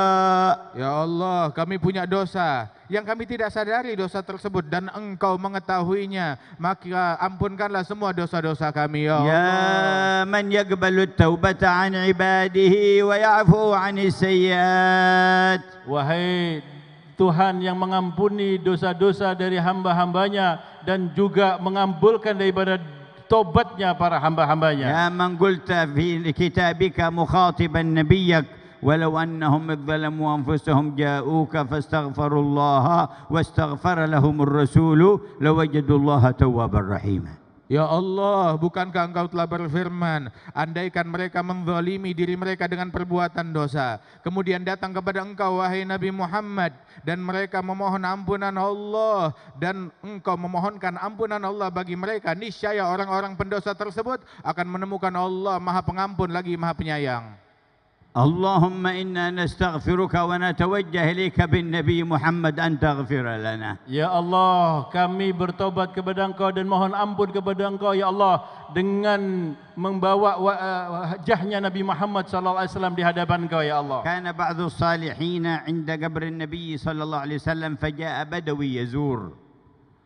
Ya Allah kami punya dosa dosa yang kami tidak sadari dosa tersebut dan engkau mengetahuinya maka ampunkanlah semua dosa-dosa kami ya, ya Allah. Ya man yaqbalu taubata an ibadihi wa ya'fu an sayyiat. Wahai Tuhan yang mengampuni dosa-dosa dari hamba-hambanya dan juga mengambulkan daripada tobatnya para hamba-hambanya. Ya man qulta fi kitabika mukhatiban nabiyyak ولو انهم اذ ظلموا انفسهم جاءوك فاستغفروا الله واستغفر لهم الرسول لوجدوا الله توابا رحيما Ya Allah, bukankah engkau telah berfirman, andaikan mereka menzalimi diri mereka dengan perbuatan dosa, kemudian datang kepada engkau wahai Nabi Muhammad dan mereka memohon ampunan Allah dan engkau memohonkan ampunan Allah bagi mereka, niscaya orang-orang pendosa tersebut akan menemukan Allah Maha Pengampun lagi Maha Penyayang. اللهم انا نستغفرك ونتوجه اليك بالنبي محمد ان تغفر لنا Ya Allah, kami bertobat kepada Engkau dan mohon ampun kepada Engkau ya Allah dengan membawa wa- uh, wajahnya Nabi Muhammad sallallahu alaihi wasallam di hadapan Engkau ya Allah. كان بعض الصالحين عند قبر النبي صلى الله عليه وسلم فجاء بدوي يزور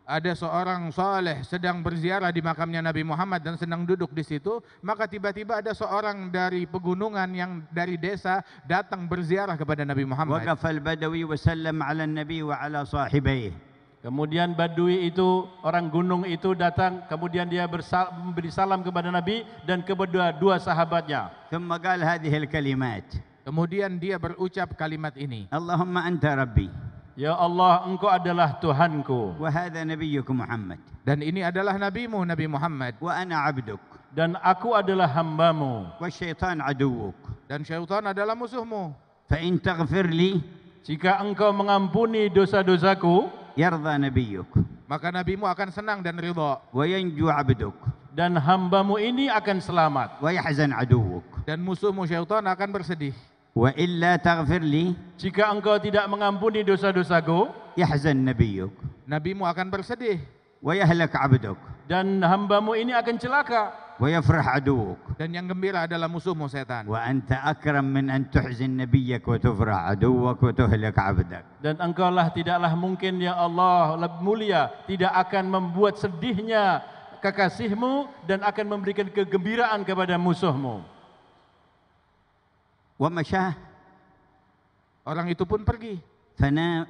ada seorang soleh sedang berziarah di makamnya Nabi Muhammad dan sedang duduk di situ, maka tiba-tiba ada seorang dari pegunungan yang dari desa datang berziarah kepada Nabi Muhammad. Ala nabi wa ala kemudian Badui itu, orang gunung itu datang, kemudian dia memberi salam kepada Nabi dan kepada dua sahabatnya. Kemudian dia berucap kalimat ini. Allahumma anta rabbi. Ya Allah, Engkau adalah Tuhanku وهذا نبيك محمد Dan ini adalah nabimu Nabi Muhammad وانا عبدك dan aku adalah hambamu. والشيطان عدوك dan syaitan adalah musuhmu. فان تغفر لي Jika engkau mengampuni dosa-dosaku يرضى نبيك Maka nabimu akan senang dan ridha وينجو عبدك dan hambamu ini akan selamat. ويحزن عدوك dan musuhmu syaitan akan bersedih. Wa illa taghfir li Jika engkau tidak mengampuni dosa-dosaku Yahzan nabiyuk. Nabimu akan bersedih. Wa yahlak abduk. Dan hambamu ini akan celaka. Wa yafrah aduk Dan yang gembira adalah musuhmu setan. Wa anta akram min an tuhzin nabiyak Wa tufrah aduk Wa tuhlak abduk Dan engkau lah tidaklah mungkin Ya Allah mulia Tidak akan membuat sedihnya kekasihmu Dan akan memberikan kegembiraan kepada musuhmu wa masyah. Orang itu pun pergi. Fana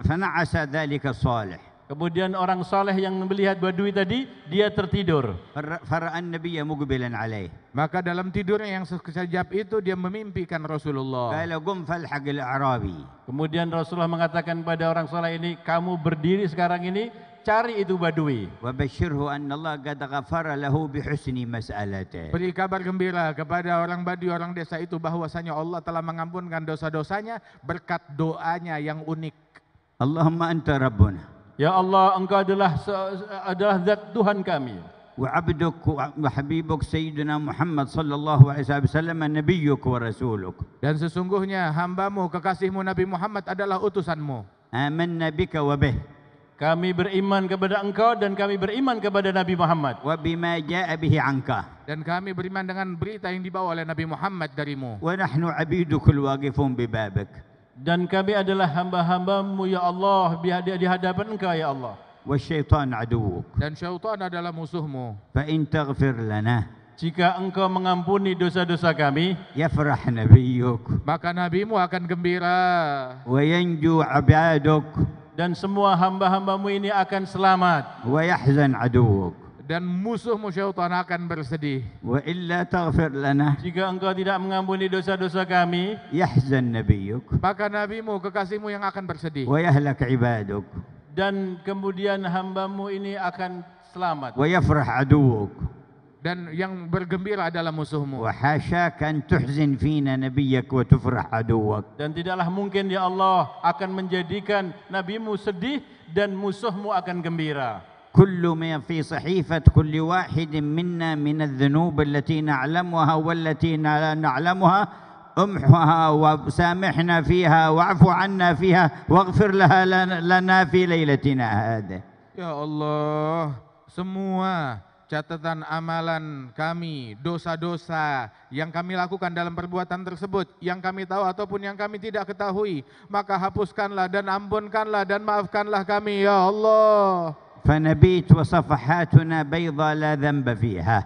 fana asa salih. Kemudian orang saleh yang melihat badui tadi dia tertidur. Faraan nabiyya mugbilan alaih. Maka dalam tidurnya yang sekejap itu dia memimpikan Rasulullah. Fala gum falhaq arabi. Kemudian Rasulullah mengatakan kepada orang saleh ini kamu berdiri sekarang ini cari itu Badui. وبشره أن الله قد غفر له بحسن مسألته Beri kabar gembira kepada orang Baduy, orang desa itu bahwasanya Allah telah mengampunkan dosa-dosanya berkat doanya yang unik. اللهم أنت ربنا Ya Allah, engkau adalah se- adalah zat Tuhan kami. وعبدك وحبيبك سيدنا محمد صلى الله عليه وسلم نبيك ورسولك Dan sesungguhnya hambamu, kekasihmu Nabi Muhammad adalah utusanmu. آمنا بك وبه Kami beriman kepada engkau dan kami beriman kepada Nabi Muhammad. Wa bima ja'a bihi anka. Dan kami beriman dengan berita yang dibawa oleh Nabi Muhammad darimu. Wa nahnu abidukul waqifun bi babik. Dan kami adalah hamba-hambamu ya Allah di hadapan engkau ya Allah. Wa syaitan aduwuk. Dan syaitan adalah musuhmu. Fa in taghfir lana. Jika engkau mengampuni dosa-dosa kami, yafrah nabiyyuk. Maka nabimu akan gembira. Wa yanju 'abaduk dan semua hamba-hambamu ini akan selamat. Wa yahzan aduwuk. Dan musuhmu syaitan akan bersedih. Wa illa taghfir lana. Jika engkau tidak mengampuni dosa-dosa kami. Yahzan Nabiuk. Maka nabimu kekasihmu yang akan bersedih. Wa yahlak ibaduk. Dan kemudian hambamu ini akan selamat. Wa yafrah aduwuk Dan yang bergembira adalah musuhmu. وحاشاك أن تحزن فينا نبيك وتفرح عدوك Dan tidaklah mungkin ya Allah akan menjadikan nabimu sedih dan musuhmu akan gembira. كل ما في صحيفة كل واحد منا من الذنوب التي نعلمها والتي لا نعلمها امحها وسامحنا فيها واعف عنا فيها واغفر لها لنا- لنا في ليلتنا هذه Ya Allah, semua catatan amalan kami, dosa-dosa yang kami lakukan dalam perbuatan tersebut, yang kami tahu ataupun yang kami tidak ketahui, maka hapuskanlah dan ampunkanlah dan maafkanlah kami, ya Allah. فنبيت وصفحاتنا بيضاء لا ذنب فيها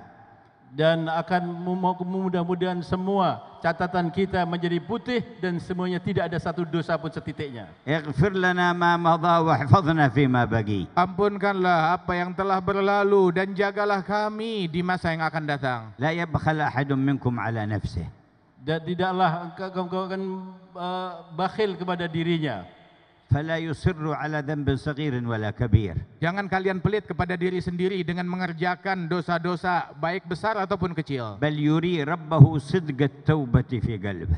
dan akan mem- mudah-mudahan semua catatan kita menjadi putih dan semuanya tidak ada satu dosa pun setitiknya. Ighfir lana ma madha wa hifadhna fi ma baqi. Ampunkanlah apa yang telah berlalu dan jagalah kami di masa yang akan datang. La yabkhala ahadun minkum ala nafsihi. Dan tidaklah engkau akan uh, bakhil kepada dirinya fala yusirru ala dhanbin saghirin wala kabir. Jangan kalian pelit kepada diri sendiri dengan mengerjakan dosa-dosa baik besar ataupun kecil. Bal yuri rabbahu sidqat taubati fi qalbi.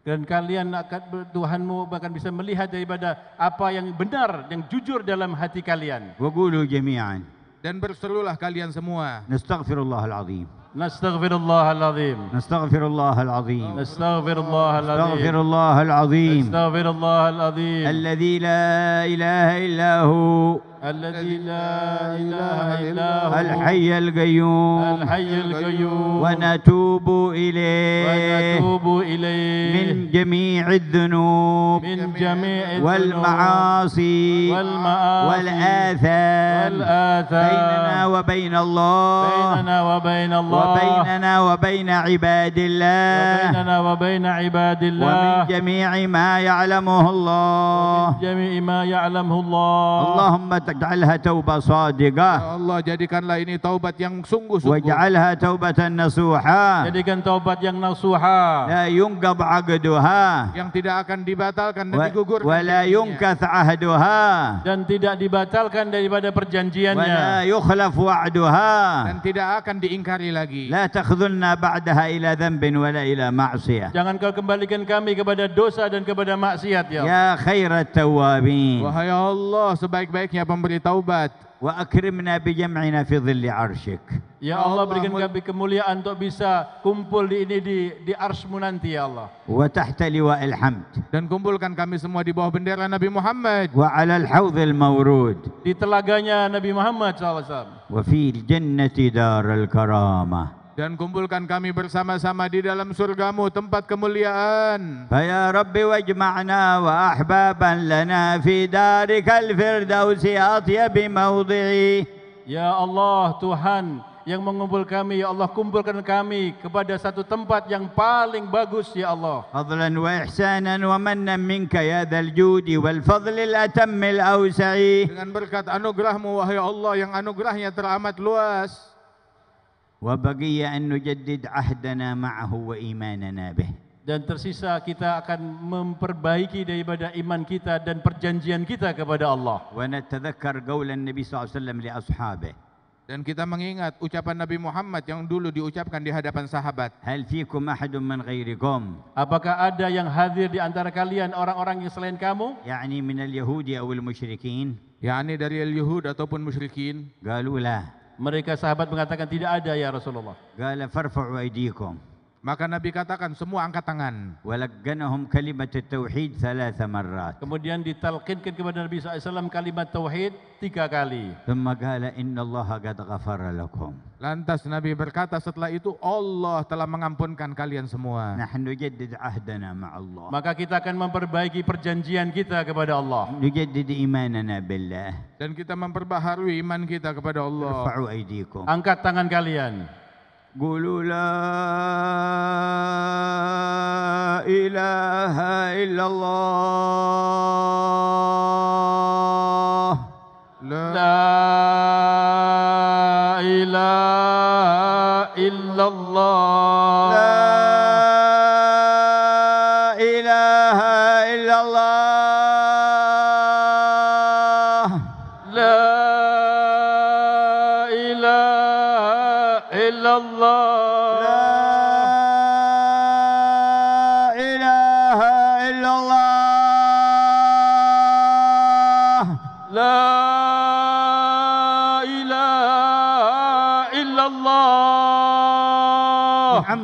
Dan kalian akan Tuhanmu bahkan bisa melihat daripada apa yang benar yang jujur dalam hati kalian. Wa qulu jami'an. Dan berserulah kalian semua. Nastaghfirullahal azim. نستغفر الله العظيم. نستغفر الله العظيم. نستغفر الله العظيم. نستغفر الله العظيم. نستغفر الله العظيم. الذي لا إله إلا هو. الذي لا إله إلا هو. الحي القيوم. الحي القيوم. ونتوب إليه. ونتوب إليه. من جميع الذنوب. من جميع الذنوب. والمعاصي. والمعاصي. والآثام. والآثام. بيننا وبين الله. بيننا وبين الله. وبيننا وبين عباد الله. وبيننا وبين عباد ومن الله جميع ما يعلمه الله. ومن جميع ما يعلمه الله. اللهم تجعلها توبة صادقة Ya Allah jadikanlah ini taubat yang sungguh-sungguh. واجعلها توبة نصوحة jadikan taubat yang nasuha لا ينقض عقدها yang tidak akan dibatalkan dan و- digugurkan. ولا janjinya. ينكث عهدها dan tidak dibatalkan daripada ولا perjanjiannya يخلف وعدها dan tidak akan diingkari lagi. لا تخذلنا بعدها إلى ذنب ولا إلى معصية jangan kau kembalikan kami kepada dosa dan kepada maksiat ya Allah. يا خير التوابين Wahai Allah, sebaik-baiknya memberi taubat. Wa akrimna bi jam'ina fi dhilli 'arsyik. Ya, ya Allah berikan kami kemuliaan untuk bisa kumpul di ini di di arshmu nanti ya Allah. Wa tahta liwa'il hamd. Dan kumpulkan kami semua di bawah bendera Nabi Muhammad. Wa ala al-hawdhil mawrud. Di telaganya Nabi Muhammad sallallahu alaihi wasallam. Wa fi al-jannati daral karamah dan kumpulkan kami bersama-sama di dalam surgamu tempat kemuliaan. Ya Rabbi wajma'na wa ahbaban lana fi darikal firdausi atyabi mawdi'i. Ya Allah Tuhan yang mengumpul kami, Ya Allah kumpulkan kami kepada satu tempat yang paling bagus, Ya Allah. Fadlan wa ihsanan wa mannan minka ya dzal judi wal fadlil atammil awsa'i. Dengan berkat anugerahmu, Wahai Allah yang anugerahnya teramat luas. وبقي أن نجدد عهدنا معه وإيماننا به Dan tersisa kita akan memperbaiki daripada iman kita dan perjanjian kita kepada Allah. ونتذكر قول النبي صلى الله عليه وسلم لأصحابه Dan kita mengingat ucapan Nabi Muhammad yang dulu diucapkan di hadapan sahabat. هل فيكم أحد من غيركم Apakah ada yang hadir di antara kalian orang-orang yang selain kamu? يعني من اليهود أو المشركين yakni dari al-Yahud ataupun musyrikin. قالوا لا mereka sahabat mengatakan tidak ada ya Rasulullah. Qala farfa'u aydikum. Maka Nabi katakan semua angkat tangan. Walagganahum kalimat tauhid salah marrat. Kemudian ditalkinkan kepada Nabi SAW kalimat tauhid tiga kali. Semagala inna Allah gad lakum. Lantas Nabi berkata setelah itu Allah telah mengampunkan kalian semua. Nahnu jadid ahdana ma Allah. Maka kita akan memperbaiki perjanjian kita kepada Allah. Nujadid imanana billah. Dan kita memperbaharui iman kita kepada Allah. Angkat tangan kalian. قولوا لا إله إلا الله. لا, لا إله إلا الله.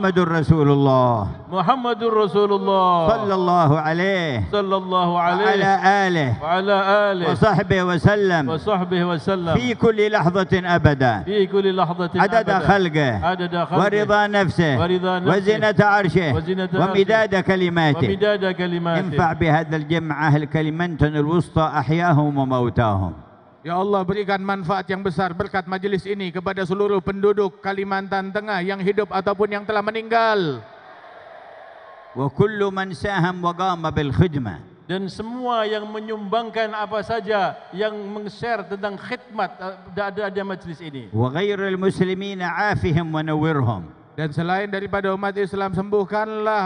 محمد رسول الله. Muhammadur Rasulullah صلى الله عليه. sallallahu وعلى alaihi آله. wa ala alihi وصحبه وسلم. wa sallam في كل لحظة أبدا. في كل لحظة عدد أبدا. خلقه. عدد خلقه. ورضا نفسه. ورضا نفسه. وزنة عرشه. وزنة ومداد كلماته. ومداد كلماته. ينفع بهذا الجمع أهل كلمنتن الوسطى أحياهم وموتاهم. Ya Allah berikan manfaat yang besar berkat majlis ini kepada seluruh penduduk Kalimantan Tengah yang hidup ataupun yang telah meninggal. وكل من ساهم bil khidma dan semua yang menyumbangkan apa saja yang mengshare tentang khidmat eh, ada ada majlis ini. وغير المسلمين wa ونورهم Dan selain daripada umat Islam sembuhkanlah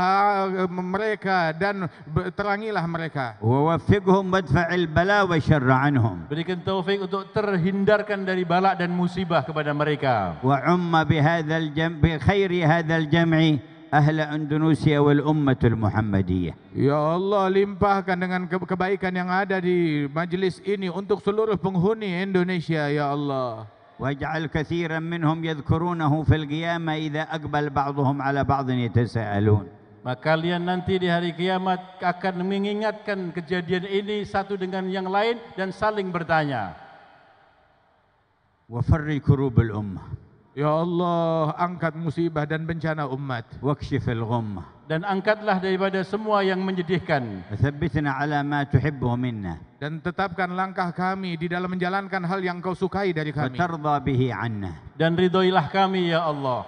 uh, mereka dan be- terangilah mereka. ووفقهم وادفع البلاء والشر عنهم berikan taufik untuk terhindarkan dari balak dan musibah kepada mereka وعم بهذا الجمع بخير هذا الجمع أهل أندونيسيا والأمة المحمدية Ya Allah limpahkan dengan ke- kebaikan yang ada di majlis ini untuk seluruh penghuni Indonesia ya Allah. واجعل كثيرا منهم يذكرونه في القيامة إذا أقبل بعضهم على بعض يتساءلون maka kalian nanti di hari kiamat akan mengingatkan kejadian ini satu dengan yang lain dan saling bertanya وفر كروب الأمة Ya Allah angkat musibah dan bencana umat. واكشف الغمة dan angkatlah daripada semua yang menyedihkan. Tsabbitna ala ma tuhibbu minna. Dan tetapkan langkah kami di dalam menjalankan hal yang kau sukai dari kami. Tarda bihi anna. Dan ridailah kami ya Allah.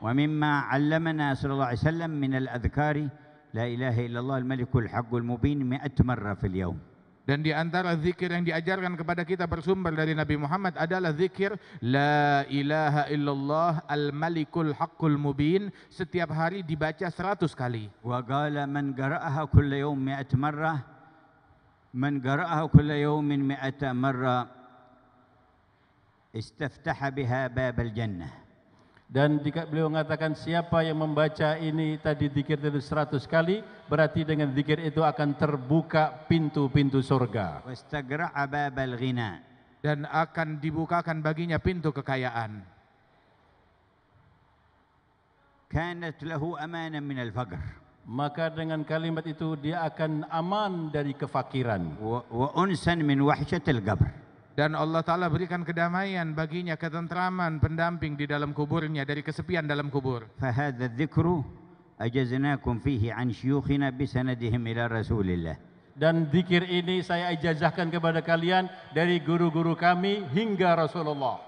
Wa mimma 'allamana sallallahu alaihi wasallam min al-adhkari la ilaha illallah al-malikul haqqul mubin 100 marra fil yawm. Dan di antara zikir yang diajarkan kepada kita bersumber dari Nabi Muhammad adalah zikir La ilaha illallah al-malikul haqqul mubin Setiap hari dibaca seratus kali. Wa gala man gara'aha kulla yawm mi'at marrah. Man gara'aha kulla yawm mi'ata marrah. Istaftaha biha babal jannah. Dan jika beliau mengatakan siapa yang membaca ini tadi dikir itu seratus kali, berarti dengan dikir itu akan terbuka pintu-pintu surga. Dan akan dibukakan baginya pintu kekayaan. Kanat lahu amanan min al-fagr. Maka dengan kalimat itu dia akan aman dari kefakiran. Wa unsan min wahshat al-gabr Dan Allah Ta'ala berikan kedamaian baginya ketentraman pendamping di dalam kuburnya dari kesepian dalam kubur فهذا الذكر أجزناكم فيه عن شيوخنا بسندهم إلى رسول الله dan zikir ini saya ijazahkan kepada kalian dari guru-guru kami hingga Rasulullah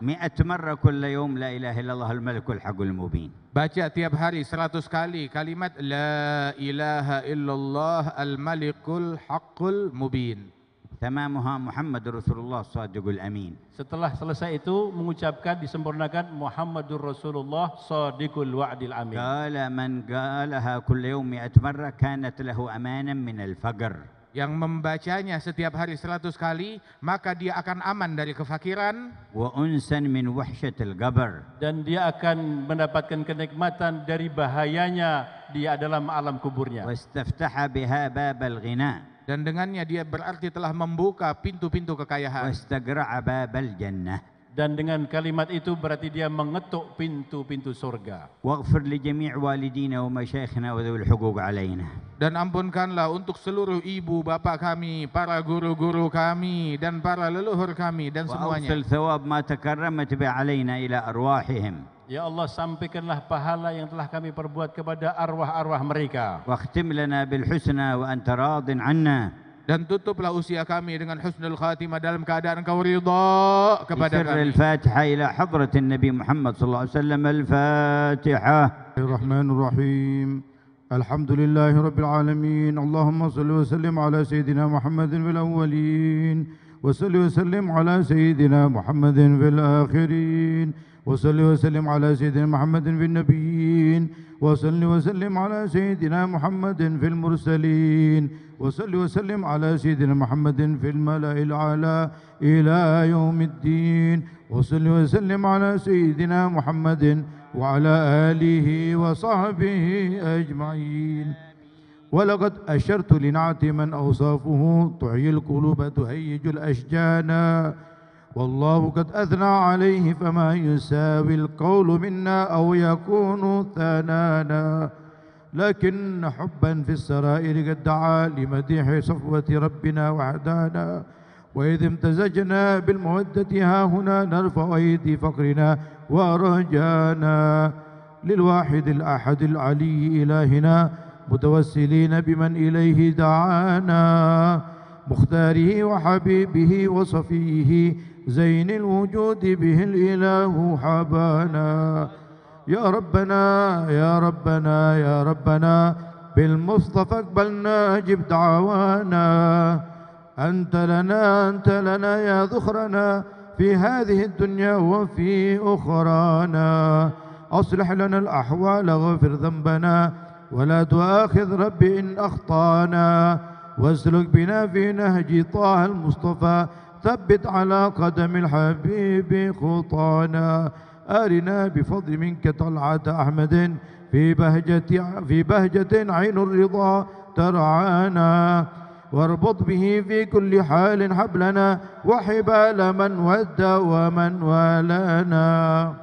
مئة مرة كل يوم لا إله إلا الله الملك الحق المبين Baca tiap hari seratus kali kalimat La ilaha illallah al-malikul haqqul mubin tamamuha Muhammadur Rasulullah sadiqul Amin. Setelah selesai itu mengucapkan disempurnakan Muhammadur Rasulullah sadiqul Wa'dil Amin. Qala man qalaha kulli yawmi atmarra kanat lahu amanan min al-faqr. Yang membacanya setiap hari 100 kali maka dia akan aman dari kefakiran wa unsan min wahsyatil qabr. Dan dia akan mendapatkan kenikmatan dari bahayanya dia dalam alam kuburnya. Wastaftaha biha babal ghina dan dengannya dia berarti telah membuka pintu-pintu kekayaan dan dengan kalimat itu berarti dia mengetuk pintu-pintu surga. Dan ampunkanlah untuk seluruh ibu bapa kami para guru-guru kami dan para leluhur kami dan semuanya. Ya Allah sampaikanlah pahala yang telah kami perbuat kepada arwah-arwah mereka واختم لنا بالحسنى وأنت راض عنا Dan tutuplah usia kami dengan husnul khatimah dalam keadaan kau ridha kepada بسر kami. الفاتحة إلى حضرة النبي محمد صلى الله عليه وسلم الفاتحة الرحمن الرحيم الحمد لله رب العالمين اللهم صل وسلم على سيدنا محمد في الأولين وصل وسلم على سيدنا محمد في الآخرين وصل وسلم على سيدنا محمد في النبيين وصل وسلم على سيدنا محمد في المرسلين وصل وسلم على سيدنا محمد في الملأ الأعلى إلى يوم الدين وصل وسلم على سيدنا محمد وعلى آله وصحبه أجمعين. ولقد أشرت لنعت من أوصافه تعي القلوب تهيج الأشجان. والله قد أثنى عليه فما يساوي القول منا أو يكون ثنانا. لكن حبا في السرائر قد دعا لمديح صفوة ربنا وحدانا وإذ امتزجنا بالمودة ها هنا نرفع أيدي فقرنا ورجانا. للواحد الأحد العلي إلهنا متوسلين بمن إليه دعانا. مختاره وحبيبه وصفيه زين الوجود به الإله حبانا. يا ربنا يا ربنا يا ربنا بالمصطفى اقبلنا اجب دعوانا. أنت لنا أنت لنا يا ذخرنا في هذه الدنيا وفي أخرانا. أصلح لنا الأحوال واغفر ذنبنا ولا تؤاخذ رب إن أخطأنا. واسلك بنا في نهج طه المصطفى ثبت على قدم الحبيب خطانا. أرنا بفضل منك طلعة أحمد في بهجة في بهجة عين الرضا ترعانا. واربط به في كل حال حبلنا وحبال من ود ومن والانا.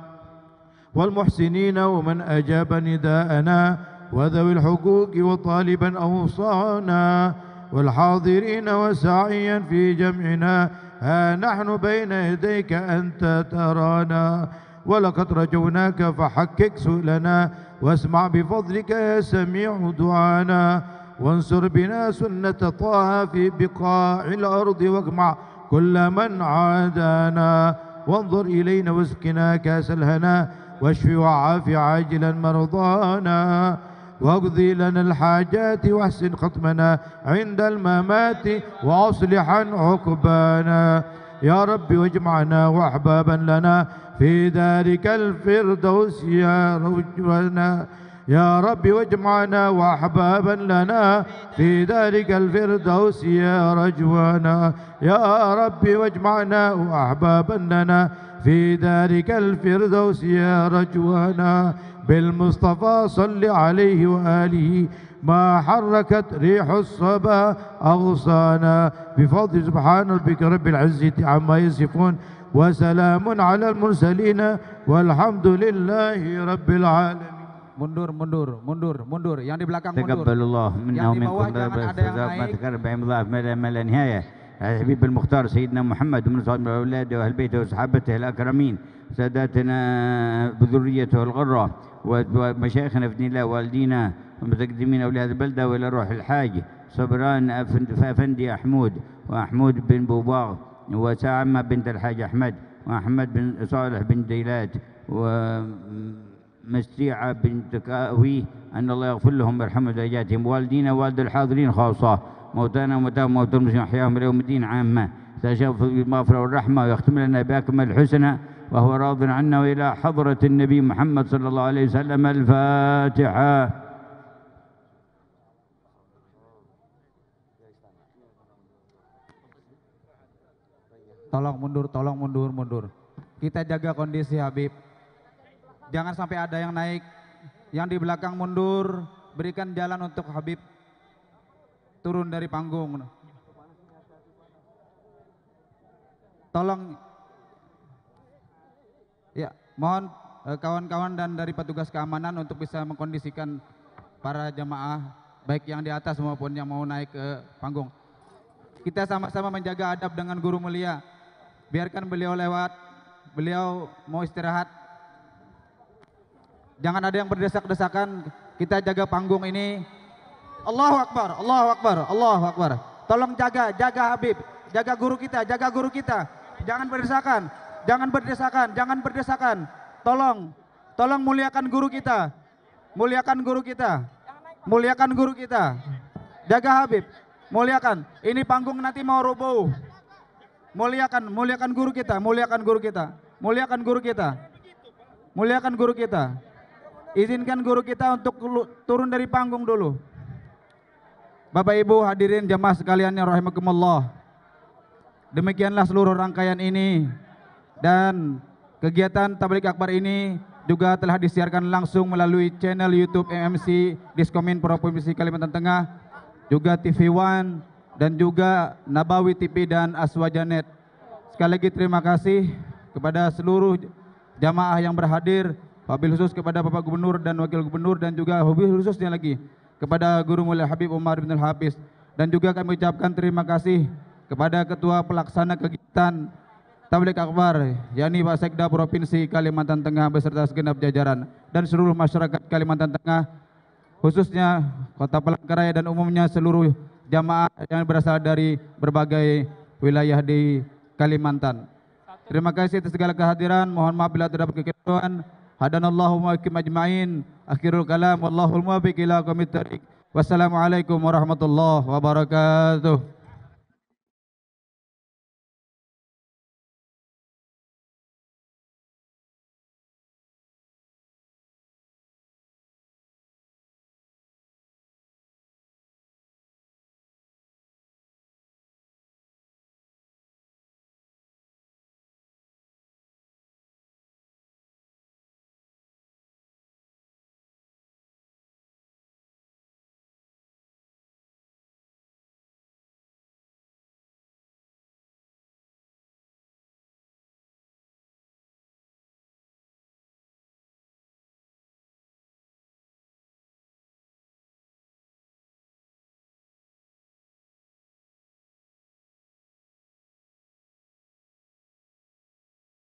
والمحسنين ومن أجاب نداءنا وذوي الحقوق وطالبا أوصانا. والحاضرين وساعيا في جمعنا ها نحن بين يديك أنت ترانا ولقد رجوناك فحقق سؤلنا. واسمع بفضلك يا سميع دعانا. وانصر بنا سنة طه في بقاع الأرض واجمع كل من عادانا. وانظر إلينا واسقنا كاس الهنا واشف وعاف عاجلا مرضانا. واقضي لنا الحاجات واحسن ختمنا عند الممات واصلحا عقبانا. يا رب واجمعنا واحبابا لنا في دارك الفردوس يا رجلنا. يا رب واجمعنا واحبابا لنا في دارك الفردوس يا رجوانا. يا رب واجمعنا واحبابا لنا في دارك الفردوس يا رجوانا. بالمصطفى صل عليه وآله ما حركت ريح الصبا أغصانا بفضل سبحان ربك رب العزة عما يصفون وسلام على المرسلين والحمد لله رب العالمين Mundur, mundur, mundur, mundur. Yang di belakang mundur. Yang di bawah jangan ada yang naik. الحبيب المختار سيدنا محمد ومن صالح أولاده وأهل بيته وصحابته الأكرمين ساداتنا بذريته الغرة ومشايخنا في دين الله والدينا ومتقدمين أولياء هذه البلدة وإلى روح الحاج صبران أفند- فأفندي أحمود وأحمود بن بوباغ وساعمة بنت الحاج أحمد وأحمد بن صالح بن ديلات ومستيعة بنت كاوي أن الله يغفر لهم ويرحمهم درجاتهم والدينا والد الحاضرين خاصة. موتانا وموتاهم موتى المسلمين أحياهم إلى يوم الدين عامة تشرف بالمغفرة والرحمة ويختم لنا بأكمل الحسنى وهو راض عنا وإلى حضرة النبي محمد صلى الله عليه وسلم الفاتحة Tolong mundur, tolong mundur, mundur. Kita jaga kondisi Habib. Jangan sampai ada yang naik. Yang di belakang mundur, berikan jalan untuk Habib Turun dari panggung. Tolong Ya, mohon eh, kawan-kawan dan dari petugas keamanan untuk bisa mengkondisikan para jamaah baik yang di atas maupun yang mau naik ke panggung. Kita sama-sama menjaga adab dengan guru mulia. Biarkan beliau lewat. Beliau mau istirahat. Jangan ada yang berdesak-desakan. Kita jaga panggung ini. Allahu Akbar, Allahu Akbar, Allahu Akbar. Tolong jaga, jaga Habib. Jaga guru kita, jaga guru kita. Jangan berdesakan, jangan berdesakan, jangan berdesakan. Tolong, tolong muliakan guru kita. Muliakan guru kita. Muliakan guru kita. Jaga Habib. Muliakan. Ini panggung nanti mau roboh. Muliakan, muliakan guru kita, muliakan guru kita. Muliakan guru kita. Muliakan guru kita. Izinkan guru kita untuk turun dari panggung dulu. Bapak Ibu hadirin jamaah sekalian yang rahimakumullah. Demikianlah seluruh rangkaian ini dan kegiatan tablik akbar ini juga telah disiarkan langsung melalui channel YouTube MMC Diskomin Provinsi Kalimantan Tengah, juga TV One dan juga Nabawi TV dan Aswajanet. Sekali lagi terima kasih kepada seluruh jamaah yang berhadir, wabil khusus kepada Bapak Gubernur dan Wakil Gubernur dan juga khususnya lagi kepada Guru Mulia Habib Umar bin Al-Habis dan juga kami ucapkan terima kasih kepada Ketua Pelaksana Kegiatan Tablik Akbar yakni Pak Sekda Provinsi Kalimantan Tengah beserta segenap jajaran dan seluruh masyarakat Kalimantan Tengah khususnya Kota Palangkaraya dan umumnya seluruh jamaah yang berasal dari berbagai wilayah di Kalimantan. Terima kasih atas segala kehadiran. Mohon maaf bila terdapat kekeliruan. Hadanallahu wa ajma'in. Akhirul kalam wallahul muwaffiq ila aqwamit thariq. Wassalamualaikum warahmatullahi wabarakatuh.